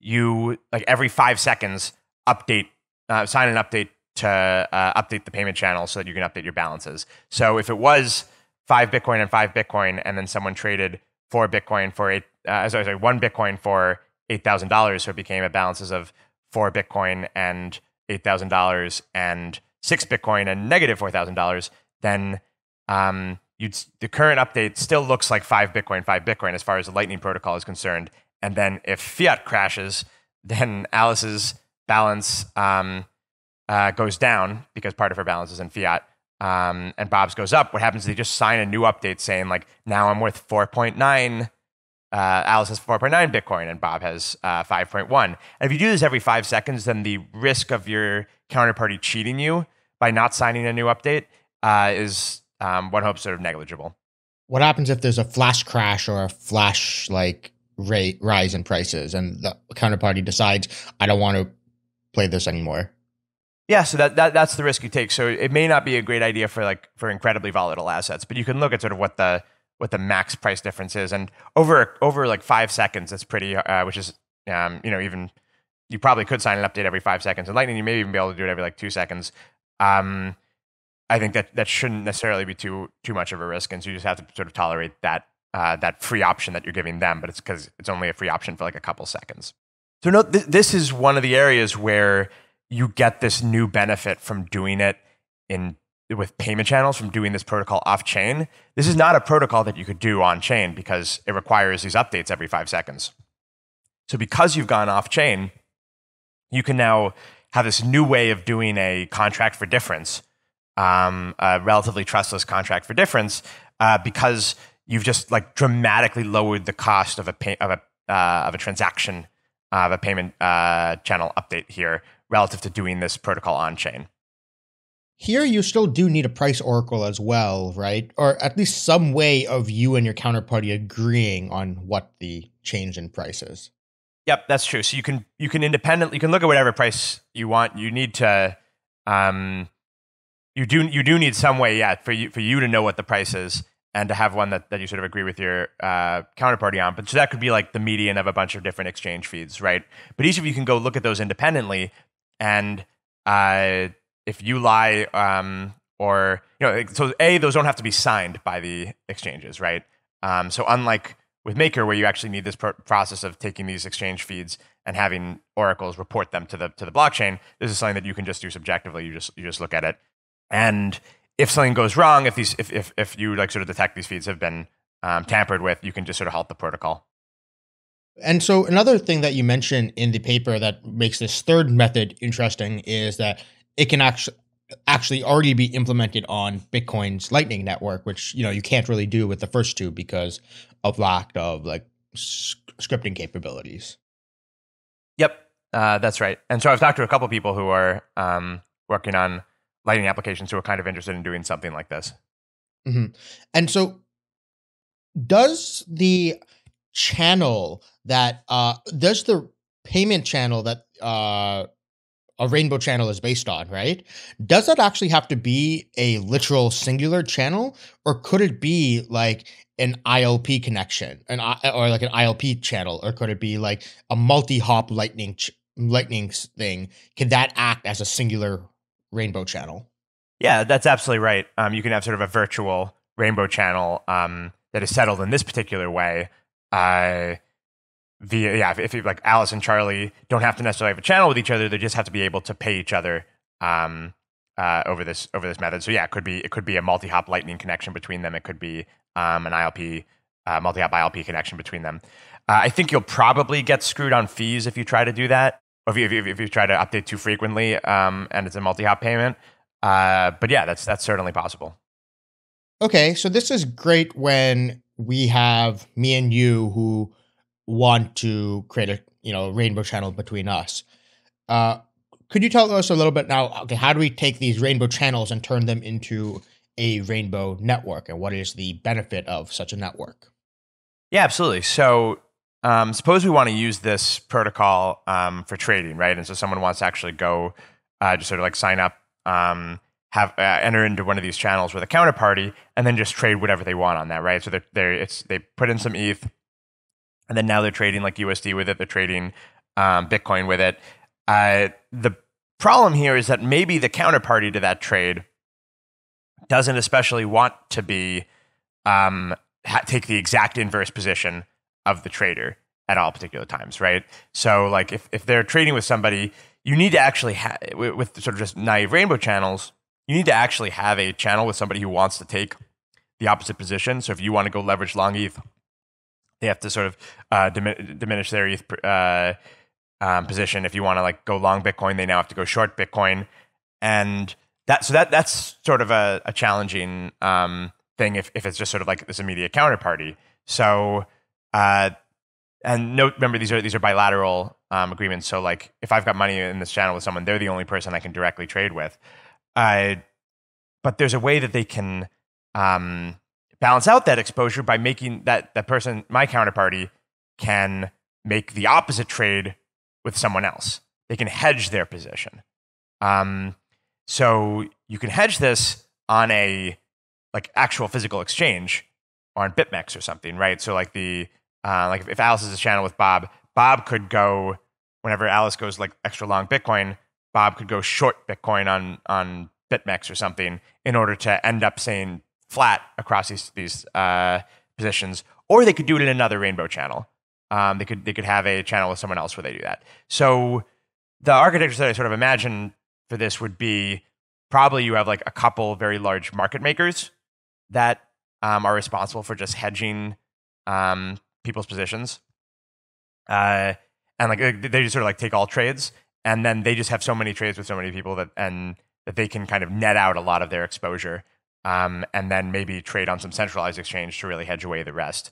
you like every five seconds update, uh, sign an update to uh, update the payment channel so that you can update your balances. So if it was five Bitcoin and five Bitcoin, and then someone traded four Bitcoin for eight, uh, sorry, sorry, one Bitcoin for eight thousand dollars, so it became a balances of four Bitcoin and eight thousand dollars and six Bitcoin and negative four thousand dollars, then um, the current update still looks like five Bitcoin, five Bitcoin as far as the Lightning protocol is concerned. And then if fiat crashes, then Alice's balance um, uh, goes down because part of her balance is in fiat. Um, and Bob's goes up. What happens is they just sign a new update saying like now I'm worth 4.9. Uh, Alice has 4.9 Bitcoin and Bob has uh, 5.1. And if you do this every five seconds, then the risk of your counterparty cheating you by not signing a new update uh, is um, one hopes sort of negligible. What happens if there's a flash crash or a flash like rate rise in prices and the counterparty decides I don't want to play this anymore? Yeah, so that, that that's the risk you take. So it may not be a great idea for like for incredibly volatile assets, but you can look at sort of what the what the max price difference is, and over over like five seconds, it's pretty, uh, which is um, you know even you probably could sign an update every five seconds. In Lightning, you may even be able to do it every like two seconds. Um, I think that that shouldn't necessarily be too too much of a risk, and so you just have to sort of tolerate that uh, that free option that you're giving them, but it's because it's only a free option for like a couple seconds. So no, th- this is one of the areas where you get this new benefit from doing it in with payment channels from doing this protocol off chain. This is not a protocol that you could do on chain because it requires these updates every five seconds. So because you've gone off chain, you can now have this new way of doing a contract for difference um, a relatively trustless contract for difference uh, because you've just like dramatically lowered the cost of a pay, of a uh, of a transaction uh, of a payment uh, channel update here relative to doing this protocol on chain. Here, you still do need a price oracle as well, right? Or at least some way of you and your counterparty agreeing on what the change in price is. Yep, that's true. So you can you can independently you can look at whatever price you want. You need to um, you do you do need some way, yeah, for you for you to know what the price is and to have one that, that you sort of agree with your uh, counterparty on. But so that could be like the median of a bunch of different exchange feeds, right? But each of you can go look at those independently, and uh, if you lie, um, or you know, so a those don't have to be signed by the exchanges, right? Um, so unlike with Maker, where you actually need this pr- process of taking these exchange feeds and having oracles report them to the to the blockchain, this is something that you can just do subjectively. You just you just look at it and if something goes wrong, if these if if, if you like sort of detect these feeds have been um, tampered with, you can just sort of halt the protocol. And so another thing that you mentioned in the paper that makes this third method interesting is that it can actually actually already be implemented on Bitcoin's Lightning network, which you know you can't really do with the first two because of lack of like scripting capabilities. Yep, uh, that's right. And so I've talked to a couple people who are um, working on Lightning applications who are kind of interested in doing something like this. Mm-hmm. And so, does the channel that uh, does the payment channel that uh, a rainbow channel is based on, right? Does that actually have to be a literal singular channel, or could it be like an ILP connection, an or like an ILP channel, or could it be like a multi-hop lightning lightning thing? Can that act as a singular rainbow channel. Yeah, that's absolutely right. Um, you can have sort of a virtual rainbow channel um, that is settled in this particular way. Uh, via yeah, if, if like Alice and Charlie don't have to necessarily have a channel with each other, they just have to be able to pay each other um, uh, over this over this method. So yeah, it could be it could be a multi hop Lightning connection between them. It could be um, an ILP uh, multi hop ILP connection between them. Uh, I think you'll probably get screwed on fees if you try to do that or if you, if you, if you try to update too frequently um, and it's a multi-hop payment. Uh, but yeah, that's that's certainly possible. Okay, so this is great when we have me and you who want to create a you know rainbow channel between us. Uh, could you tell us a little bit now? Okay, how do we take these rainbow channels and turn them into a rainbow network, and what is the benefit of such a network? Yeah, absolutely. So um, suppose we want to use this protocol um, for trading, right? And so someone wants to actually go uh, just sort of like sign up, um, have uh, enter into one of these channels with a counterparty, and then just trade whatever they want on that, right? So they're, they're it's they put in some ETH, and then now they're trading like USD with it. They're trading um, Bitcoin with it. Uh, the problem here is that maybe the counterparty to that trade doesn't especially want to be um, ha- take the exact inverse position of the trader at all particular times, right? So, like if, if they're trading with somebody, you need to actually have, with, with sort of just naive rainbow channels, you need to actually have a channel with somebody who wants to take the opposite position. So, if you want to go leverage long ETH, they have to sort of uh, dimin- diminish their ETH uh, um, position. If you want to like go long Bitcoin, they now have to go short Bitcoin, and that so that that's sort of a, a challenging um, thing if if it's just sort of like this immediate counterparty. So uh, and note, remember these are these are bilateral um, agreements. So like if I've got money in this channel with someone, they're the only person I can directly trade with. Uh, but there's a way that they can um, balance out that exposure by making that that person, my counterparty, can make the opposite trade with someone else. They can hedge their position. Um, so you can hedge this on a like actual physical exchange on BitMEX or something, right? So like the uh, like if, if Alice is a channel with Bob, Bob could go whenever Alice goes like extra long Bitcoin, Bob could go short Bitcoin on on BitMEX or something in order to end up saying flat across these these uh, positions, or they could do it in another rainbow channel. Um, they could they could have a channel with someone else where they do that. So the architecture that I sort of imagine for this would be probably you have like a couple very large market makers that um, are responsible for just hedging um, people's positions. Uh, and like they just sort of like take all trades, and then they just have so many trades with so many people that and that they can kind of net out a lot of their exposure, um, and then maybe trade on some centralized exchange to really hedge away the rest.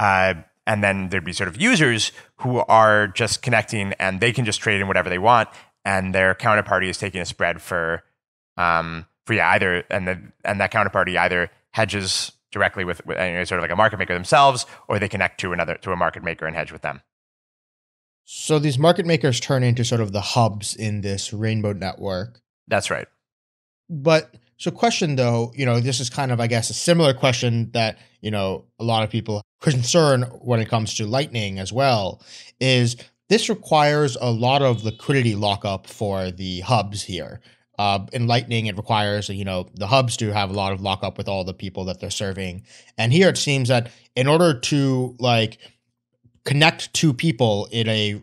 Uh, and then there'd be sort of users who are just connecting and they can just trade in whatever they want, and their counterparty is taking a spread for um, for yeah either and the and that counterparty either hedges directly with, with you know, sort of like a market maker themselves, or they connect to another to a market maker and hedge with them. So these market makers turn into sort of the hubs in this rainbow network. That's right. But so question though, you know, this is kind of I guess a similar question that, you know, a lot of people concern when it comes to lightning as well is this requires a lot of liquidity lockup for the hubs here uh, in Lightning, it requires you know the hubs to have a lot of lockup with all the people that they're serving. And here it seems that in order to like connect two people in a,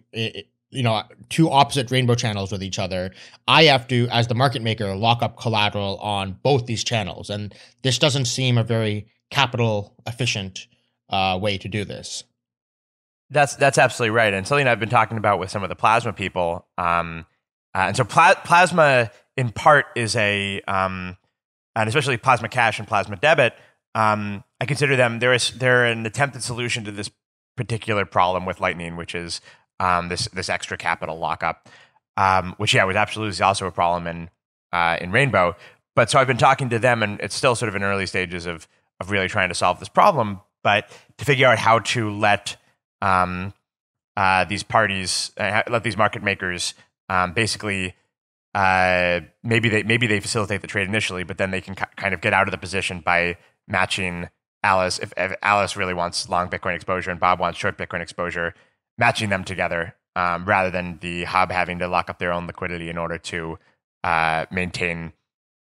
you know two opposite rainbow channels with each other, I have to, as the market maker, lock up collateral on both these channels. And this doesn't seem a very capital efficient uh, way to do this. That's that's absolutely right, and something I've been talking about with some of the plasma people. Um, uh, and so pla- plasma in part is a um, and especially plasma cash and plasma debit. Um, I consider them there is they're an attempted solution to this particular problem with Lightning, which is um, this this extra capital lockup, um, which yeah was absolutely also a problem in uh, in Rainbow. But so I've been talking to them, and it's still sort of in early stages of of really trying to solve this problem. But to figure out how to let um, uh, these parties, uh, let these market makers um, basically uh, maybe they maybe they facilitate the trade initially, but then they can kind of get out of the position by matching Alice. If, if, Alice really wants long Bitcoin exposure and Bob wants short Bitcoin exposure, matching them together um, rather than the hub having to lock up their own liquidity in order to uh, maintain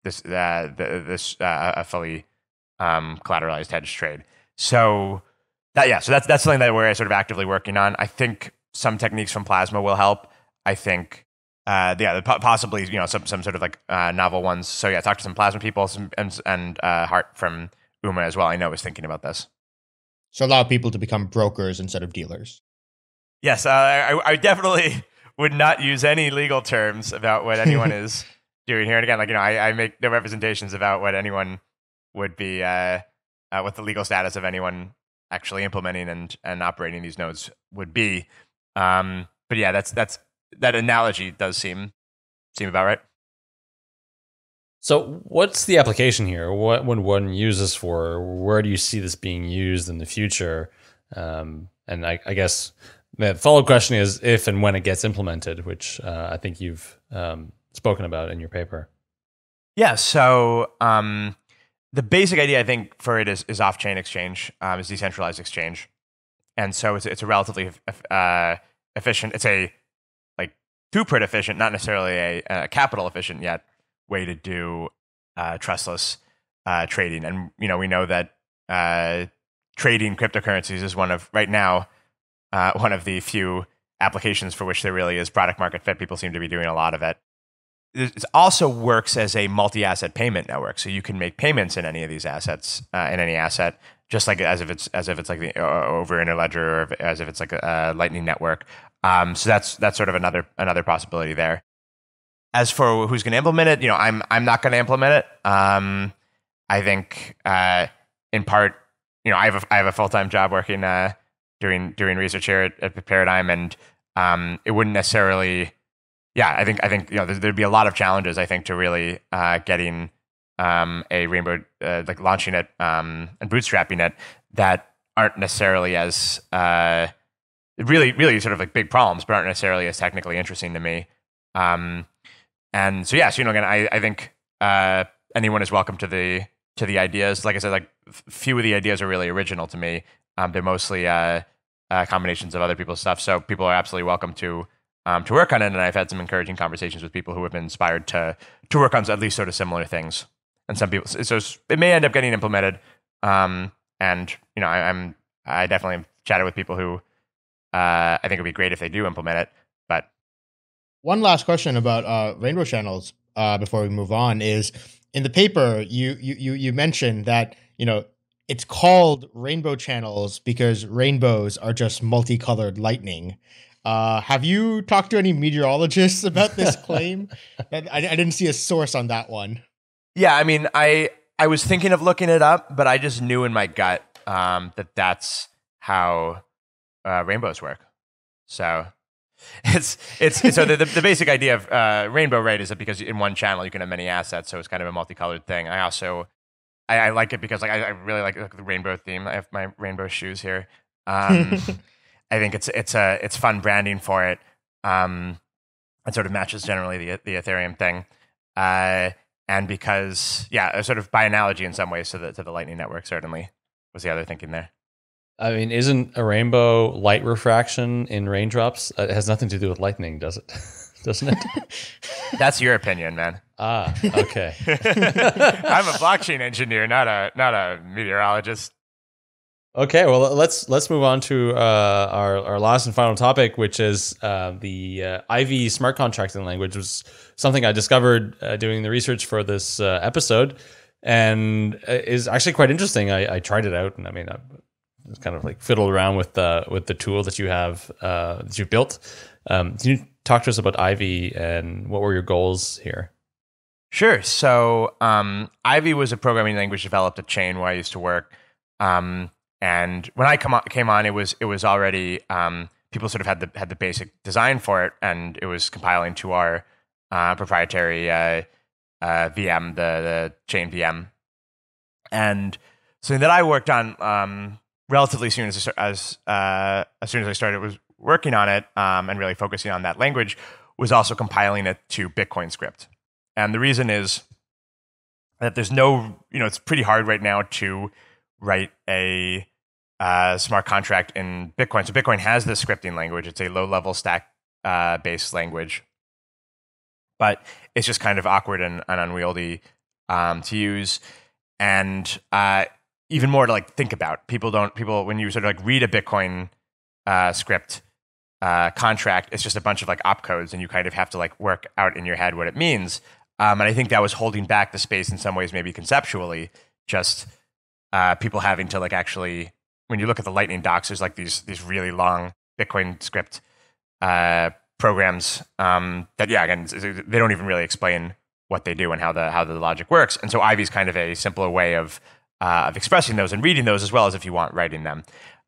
this uh, the, this uh, a fully um, collateralized hedge trade. So that yeah, so that's that's something that we're sort of actively working on. I think some techniques from Plasma will help. I think uh, yeah, possibly you know some some sort of like uh, novel ones. So yeah, talk to some plasma people some, and and uh, Hart from UMA as well. I know was thinking about this. So allow people to become brokers instead of dealers. Yes, uh, I, I definitely <laughs> would not use any legal terms about what anyone is <laughs> doing here. And again, like you know, I, I make no representations about what anyone would be, uh, uh, what the legal status of anyone actually implementing and and operating these nodes would be. Um, but yeah, that's that's that analogy does seem seem about right. So, what's the application here? What would one use this for? Where do you see this being used in the future? Um, and I, I, guess the follow up question is if and when it gets implemented, which uh, I think you've um, spoken about in your paper. Yeah. So, um, the basic idea I think for it is, is off chain exchange, um, is decentralized exchange, and so it's it's a relatively uh, efficient. It's a like throughput efficient, not necessarily a, a capital efficient yet way to do uh, trustless uh, trading. And you know, we know that uh, trading cryptocurrencies is one of right now uh, one of the few applications for which there really is product market fit. People seem to be doing a lot of it. It also works as a multi-asset payment network, so you can make payments in any of these assets, uh, in any asset, just like as if it's as if it's like the uh, over Interledger or as if it's like a, Lightning network. Um, so that's that's sort of another another possibility there. As for who's going to implement it, you know, I'm I'm not going to implement it. Um, I think uh, in part, you know, I have a, I have a full time job working uh, doing doing research here at, at Paradigm, and um, it wouldn't necessarily. Yeah, I think I think you know there'd be a lot of challenges. I think to really uh, getting um, a rainbow uh, like launching it um, and bootstrapping it that aren't necessarily as uh, really really sort of like big problems, but aren't necessarily as technically interesting to me. Um, and so yeah, so you know again, I I think uh, anyone is welcome to the to the ideas. Like I said, like few of the ideas are really original to me. Um, they're mostly uh, uh, combinations of other people's stuff. So people are absolutely welcome to um, to work on it. And I've had some encouraging conversations with people who have been inspired to to work on at least sort of similar things. And some people, so it may end up getting implemented. Um, and you know, I, am I definitely chatted with people who uh, I think it would be great if they do implement it. But one last question about uh, rainbow channels uh, before we move on is in the paper you you you you mentioned that you know it's called rainbow channels because rainbows are just multicolored lightning. Uh, have you talked to any meteorologists about this <laughs> claim? I, I, didn't see a source on that one. Yeah, I mean, I I was thinking of looking it up, but I just knew in my gut um, that that's how uh, rainbows work. So it's <laughs> it's, it's so the, the, basic idea of uh, rainbow right is that because in one channel you can have many assets, so it's kind of a multicolored thing. I also I, I like it because like I, I really like, like, the rainbow theme. I have my rainbow shoes here. Um, <laughs> I think it's it's a it's fun branding for it. Um, it sort of matches generally the the Ethereum thing, uh, and because yeah, sort of by analogy in some ways to the to the Lightning Network. Certainly was the other thinking there. I mean, isn't a rainbow light refraction in raindrops? Uh, it has nothing to do with lightning, does it? <laughs> Doesn't it? <laughs> That's your opinion, man. Ah, okay. <laughs> I'm a blockchain engineer, not a not a meteorologist. Okay, well let's let's move on to uh, our our last and final topic, which is uh, the uh, Ivy smart contracting language. Was something I discovered uh, doing the research for this uh, episode, and uh, is actually quite interesting. I, I tried it out, and I mean, I kind of like fiddled around with the with the tool that you have that you built. Um, can you talk to us about Ivy and what were your goals here? Sure. So um, Ivy was a programming language developed at Chain where I used to work. Um, and when I come on, came on, it was it was already um, people sort of had the had the basic design for it, and it was compiling to our uh, proprietary uh, uh, VM, the the Chain VM, and something that I worked on um, relatively soon as as uh, as soon as I started was working on it um, and really focusing on that language was also compiling it to Bitcoin script. And the reason is that there's no, you know, it's pretty hard right now to write a uh, smart contract in Bitcoin. So Bitcoin has this scripting language. It's a low level stack uh, based language, but it's just kind of awkward and, and unwieldy um, to use. And uh, even more to like think about. People don't, people, when you sort of like read a Bitcoin uh, script, uh, contract, it's just a bunch of like opcodes, and you kind of have to like work out in your head what it means. Um, and I think that was holding back the space in some ways, maybe conceptually, just uh, people having to like actually, when you look at the Lightning docs, there's like these these really long Bitcoin script uh, programs um, that, yeah, again, they don't even really explain what they do and how the how the logic works. And so Ivy's kind of a simpler way of uh, of expressing those and reading those as well as if you want writing them.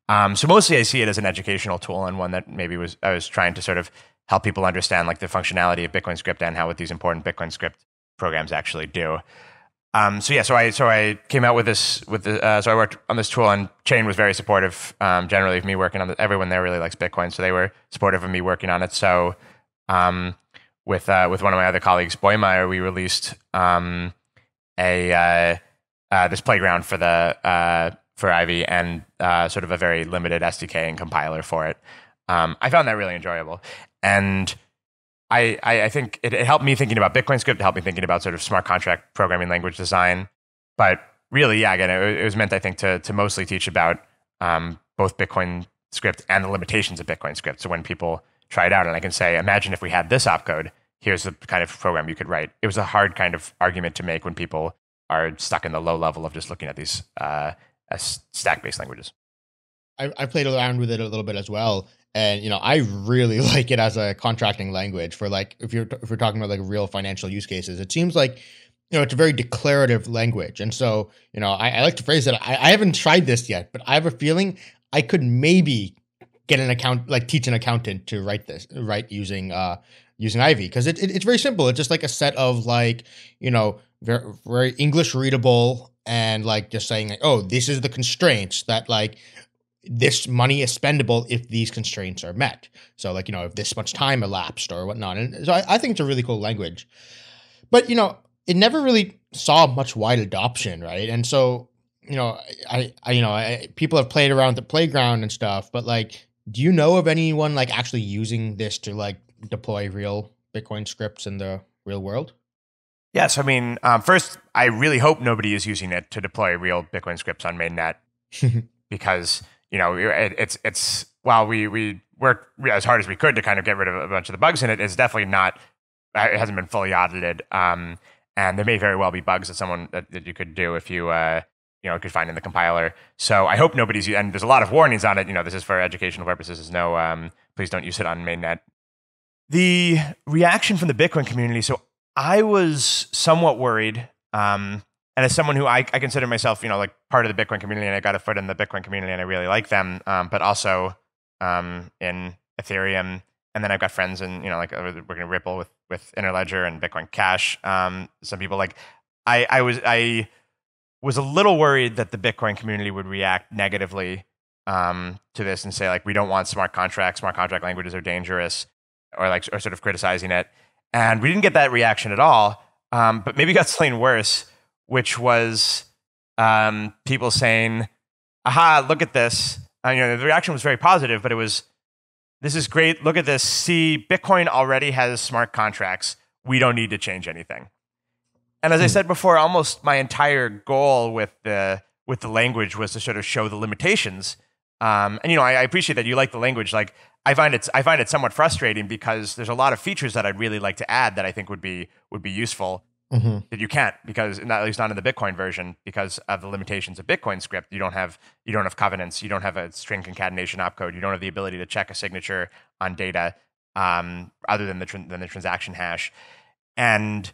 Um, so mostly I see it as an educational tool and one that maybe was I was trying to sort of help people understand like the functionality of Bitcoin script and how what these important Bitcoin script programs actually do. Um, so yeah, so I so I came out with this with the uh, so I worked on this tool and Chain was very supportive um, generally of me working on it. Everyone there really likes Bitcoin, so they were supportive of me working on it. So um, with uh, with one of my other colleagues, Boymeyer, we released um, a uh, uh, this playground for the uh, for Ivy and uh, sort of a very limited SDK and compiler for it. Um, I found that really enjoyable, and I, I, I think it, it, helped me thinking about Bitcoin script. It helped me thinking about sort of smart contract programming language design. But really, yeah, again, it, it was meant, I think, to to mostly teach about um, both Bitcoin script and the limitations of Bitcoin script. So when people try it out, and I can say, imagine if we had this opcode, here's the kind of program you could write. It was a hard kind of argument to make when people are stuck in the low level of just looking at these uh, stack based languages. I, I played around with it a little bit as well, and you know I really <laughs> like it as a contracting language for like if you're if we're talking about like real financial use cases. It seems like you know it's a very declarative language, and so you know I, I like to phrase it. I, I haven't tried this yet, but I have a feeling I could maybe get an account like teach an accountant to write this write using uh using Ivy because it, it, it's very simple. It's just like a set of like you know very very English readable and like just saying like oh this is the constraints that like this money is spendable if these constraints are met. So like you know if this much time elapsed or whatnot. And so I, I think it's a really cool language, but you know it never really saw much wide adoption, right? And so you know I, I you know I, people have played around the playground and stuff, but like do you know of anyone like actually using this to like deploy real Bitcoin scripts in the real world? Yes, I mean, um, first, I really hope nobody is using it to deploy real Bitcoin scripts on mainnet <laughs> because you know it, it's it's while we we worked as hard as we could to kind of get rid of a bunch of the bugs in it, it's definitely not. Uh, it hasn't been fully audited, um, and there may very well be bugs that someone that, that you could do if you uh, you know could find in the compiler. So I hope nobody's and there's a lot of warnings on it. You know, this is for educational purposes. There's no um, please don't use it on mainnet. The reaction from the Bitcoin community. So I was somewhat worried. Um, and as someone who I, I, consider myself, you know, like part of the Bitcoin community, and I got a foot in the Bitcoin community, and I really like them, um, but also um, in Ethereum, and then I've got friends in, you know, like uh, we're going to Ripple with with Interledger and Bitcoin Cash. Um, some people like I, I was I was a little worried that the Bitcoin community would react negatively um, to this and say like we don't want smart contracts, smart contract languages are dangerous, or like or sort of criticizing it. And we didn't get that reaction at all. Um, but maybe got <laughs> something worse, which was um, people saying, aha, look at this. And, you know, the reaction was very positive, but it was, this is great. Look at this. See, Bitcoin already has smart contracts. We don't need to change anything. And as I hmm. said before, almost my entire goal with the with the language was to sort of show the limitations. Um, and you know, I, I, appreciate that you like the language. Like I find it I find it somewhat frustrating because there's a lot of features that I'd really like to add that I think would be would be useful mm-hmm. that you can't because not, at least not in the Bitcoin version because of the limitations of Bitcoin script. You don't have you don't have covenants. You don't have a string concatenation opcode. You don't have the ability to check a signature on data um, other than the tran- than the transaction hash. And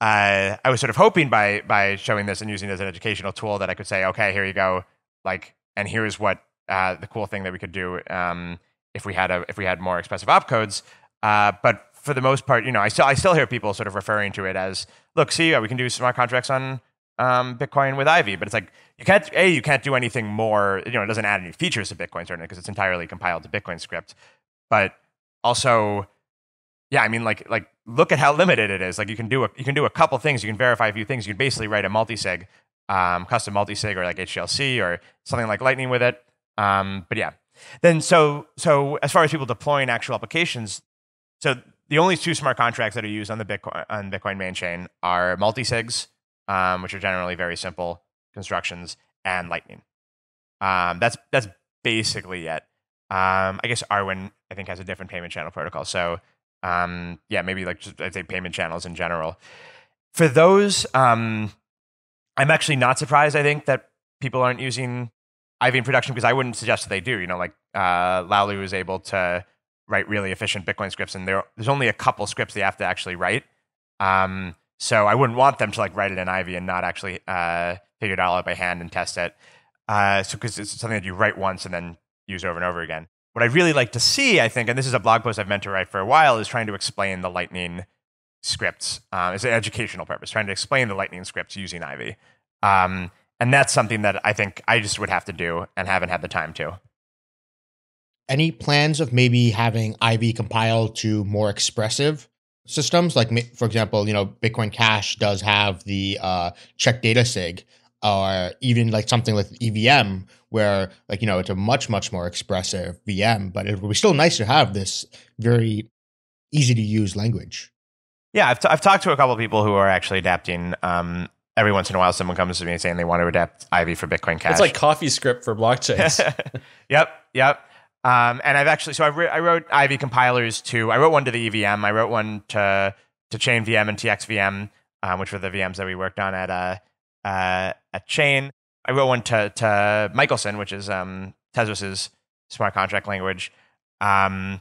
uh, I was sort of hoping by by showing this and using it as an educational tool that I could say, okay, here you go, like, and here's what uh, the cool thing that we could do. Um, if we had a if we had more expressive opcodes. Uh, but for the most part, you know, I still I still hear people sort of referring to it as, look, see, we can do smart contracts on um, Bitcoin with Ivy, but it's like you can't a you can't do anything more. You know, it doesn't add any features to Bitcoin certainly because it's entirely compiled to Bitcoin script. But also, yeah, I mean, like like look at how limited it is. Like you can do a you can do a couple things. You can verify a few things. You can basically write a multisig, um, custom multisig or like HTLC or something like Lightning with it. Um, but yeah, then so so as far as people deploying actual applications, so the only two smart contracts that are used on the Bitcoin on Bitcoin main chain are multisigs, um, which are generally very simple constructions, and Lightning. Um, that's that's basically it. Um, I guess Arwen I think has a different payment channel protocol. So um, yeah, maybe like just, I'd say payment channels in general. For those, um, I'm actually not surprised. I think that people aren't using Ivy in production because I wouldn't suggest that they do. You know, like uh, is able to write really efficient Bitcoin scripts, and there, there's only a couple scripts they have to actually write. Um, so I wouldn't want them to like write it in Ivy and not actually uh, figure it all out by hand and test it. Uh, so because it's something that you write once and then use over and over again. What I'd really like to see, I think, and this is a blog post I've meant to write for a while, is trying to explain the Lightning scripts uh, as an educational purpose, trying to explain the Lightning scripts using Ivy. Um, and that's something that I think I just would have to do and haven't had the time to. Any plans of maybe having Ivy compile to more expressive systems? Like, for example, you know, Bitcoin Cash does have the uh, check data sig, or even like something like EVM, where like you know it's a much much more expressive VM, but it would be still nice to have this very easy to use language. Yeah, I've, t- I've talked to a couple of people who are actually adapting um, every once in a while, someone comes to me saying they want to adapt Ivy for Bitcoin Cash. It's like coffee script for blockchains. <laughs> yep, yep. Um, and I've actually so I, re- I wrote Ivy compilers to I wrote one to the EVM. I wrote one to to Chain VM and TXVM, um, which were the VMs that we worked on at uh, uh, at Chain. I wrote one to to Michelson, which is um, Tezos's smart contract language. Um,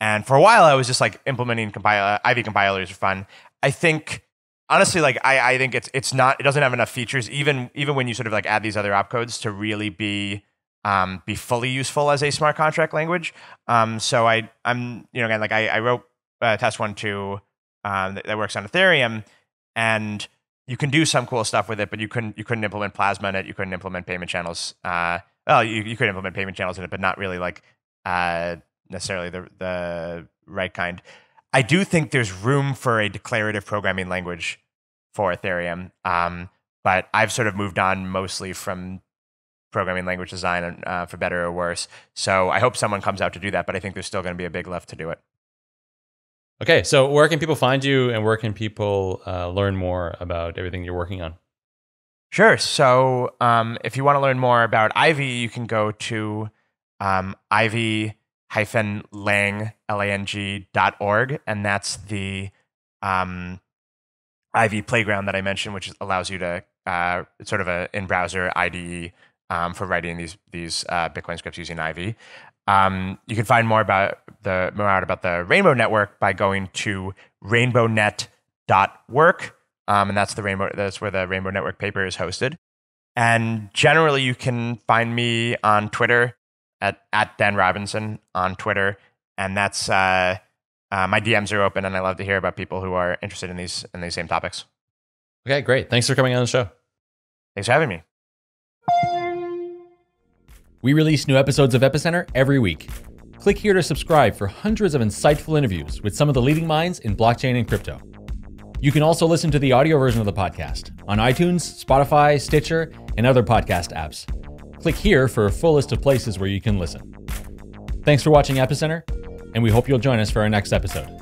and for a while, I was just like implementing compile Ivy compilers are fun. I think honestly, like I, I think it's it's not it doesn't have enough features even even when you sort of like add these other opcodes to really be um, be fully useful as a smart contract language. Um, so I I'm you know again like I, I wrote uh, test one two um, that, that works on Ethereum and you can do some cool stuff with it, but you couldn't you couldn't implement Plasma in it. You couldn't implement payment channels. Uh, well, you, you could implement payment channels in it, but not really like uh, necessarily the the right kind. I do think there's room for a declarative programming language for Ethereum, um, but I've sort of moved on mostly from programming language design, uh, for better or worse. So I hope someone comes out to do that, but I think there's still going to be a big lift to do it. okay, so where can people find you, and where can people uh, learn more about everything you're working on? Sure. So um, if you want to learn more about Ivy, you can go to um, Ivy hyphen lang l-a-n-g dot org. And that's the um, playground that i mentioned which allows you to uh, sort of a in-browser ide um, for writing these these uh, bitcoin scripts using ivy um, you can find more about the more out about the rainbow network by going to rainbownet.work um, and that's the rainbow that's where the rainbow network paper is hosted. And generally you can find me on twitter at, at Dan Robinson on Twitter. And that's uh, uh, my DMs are open, and I love to hear about people who are interested in these in these same topics. Okay, great. Thanks for coming on the show. Thanks for having me. We release new episodes of Epicenter every week. Click here to subscribe for hundreds of insightful interviews with some of the leading minds in blockchain and crypto. You can also listen to the audio version of the podcast on iTunes, Spotify, Stitcher, and other podcast apps. Click here for a full list of places where you can listen. Thanks for watching Epicenter, and we hope you'll join us for our next episode.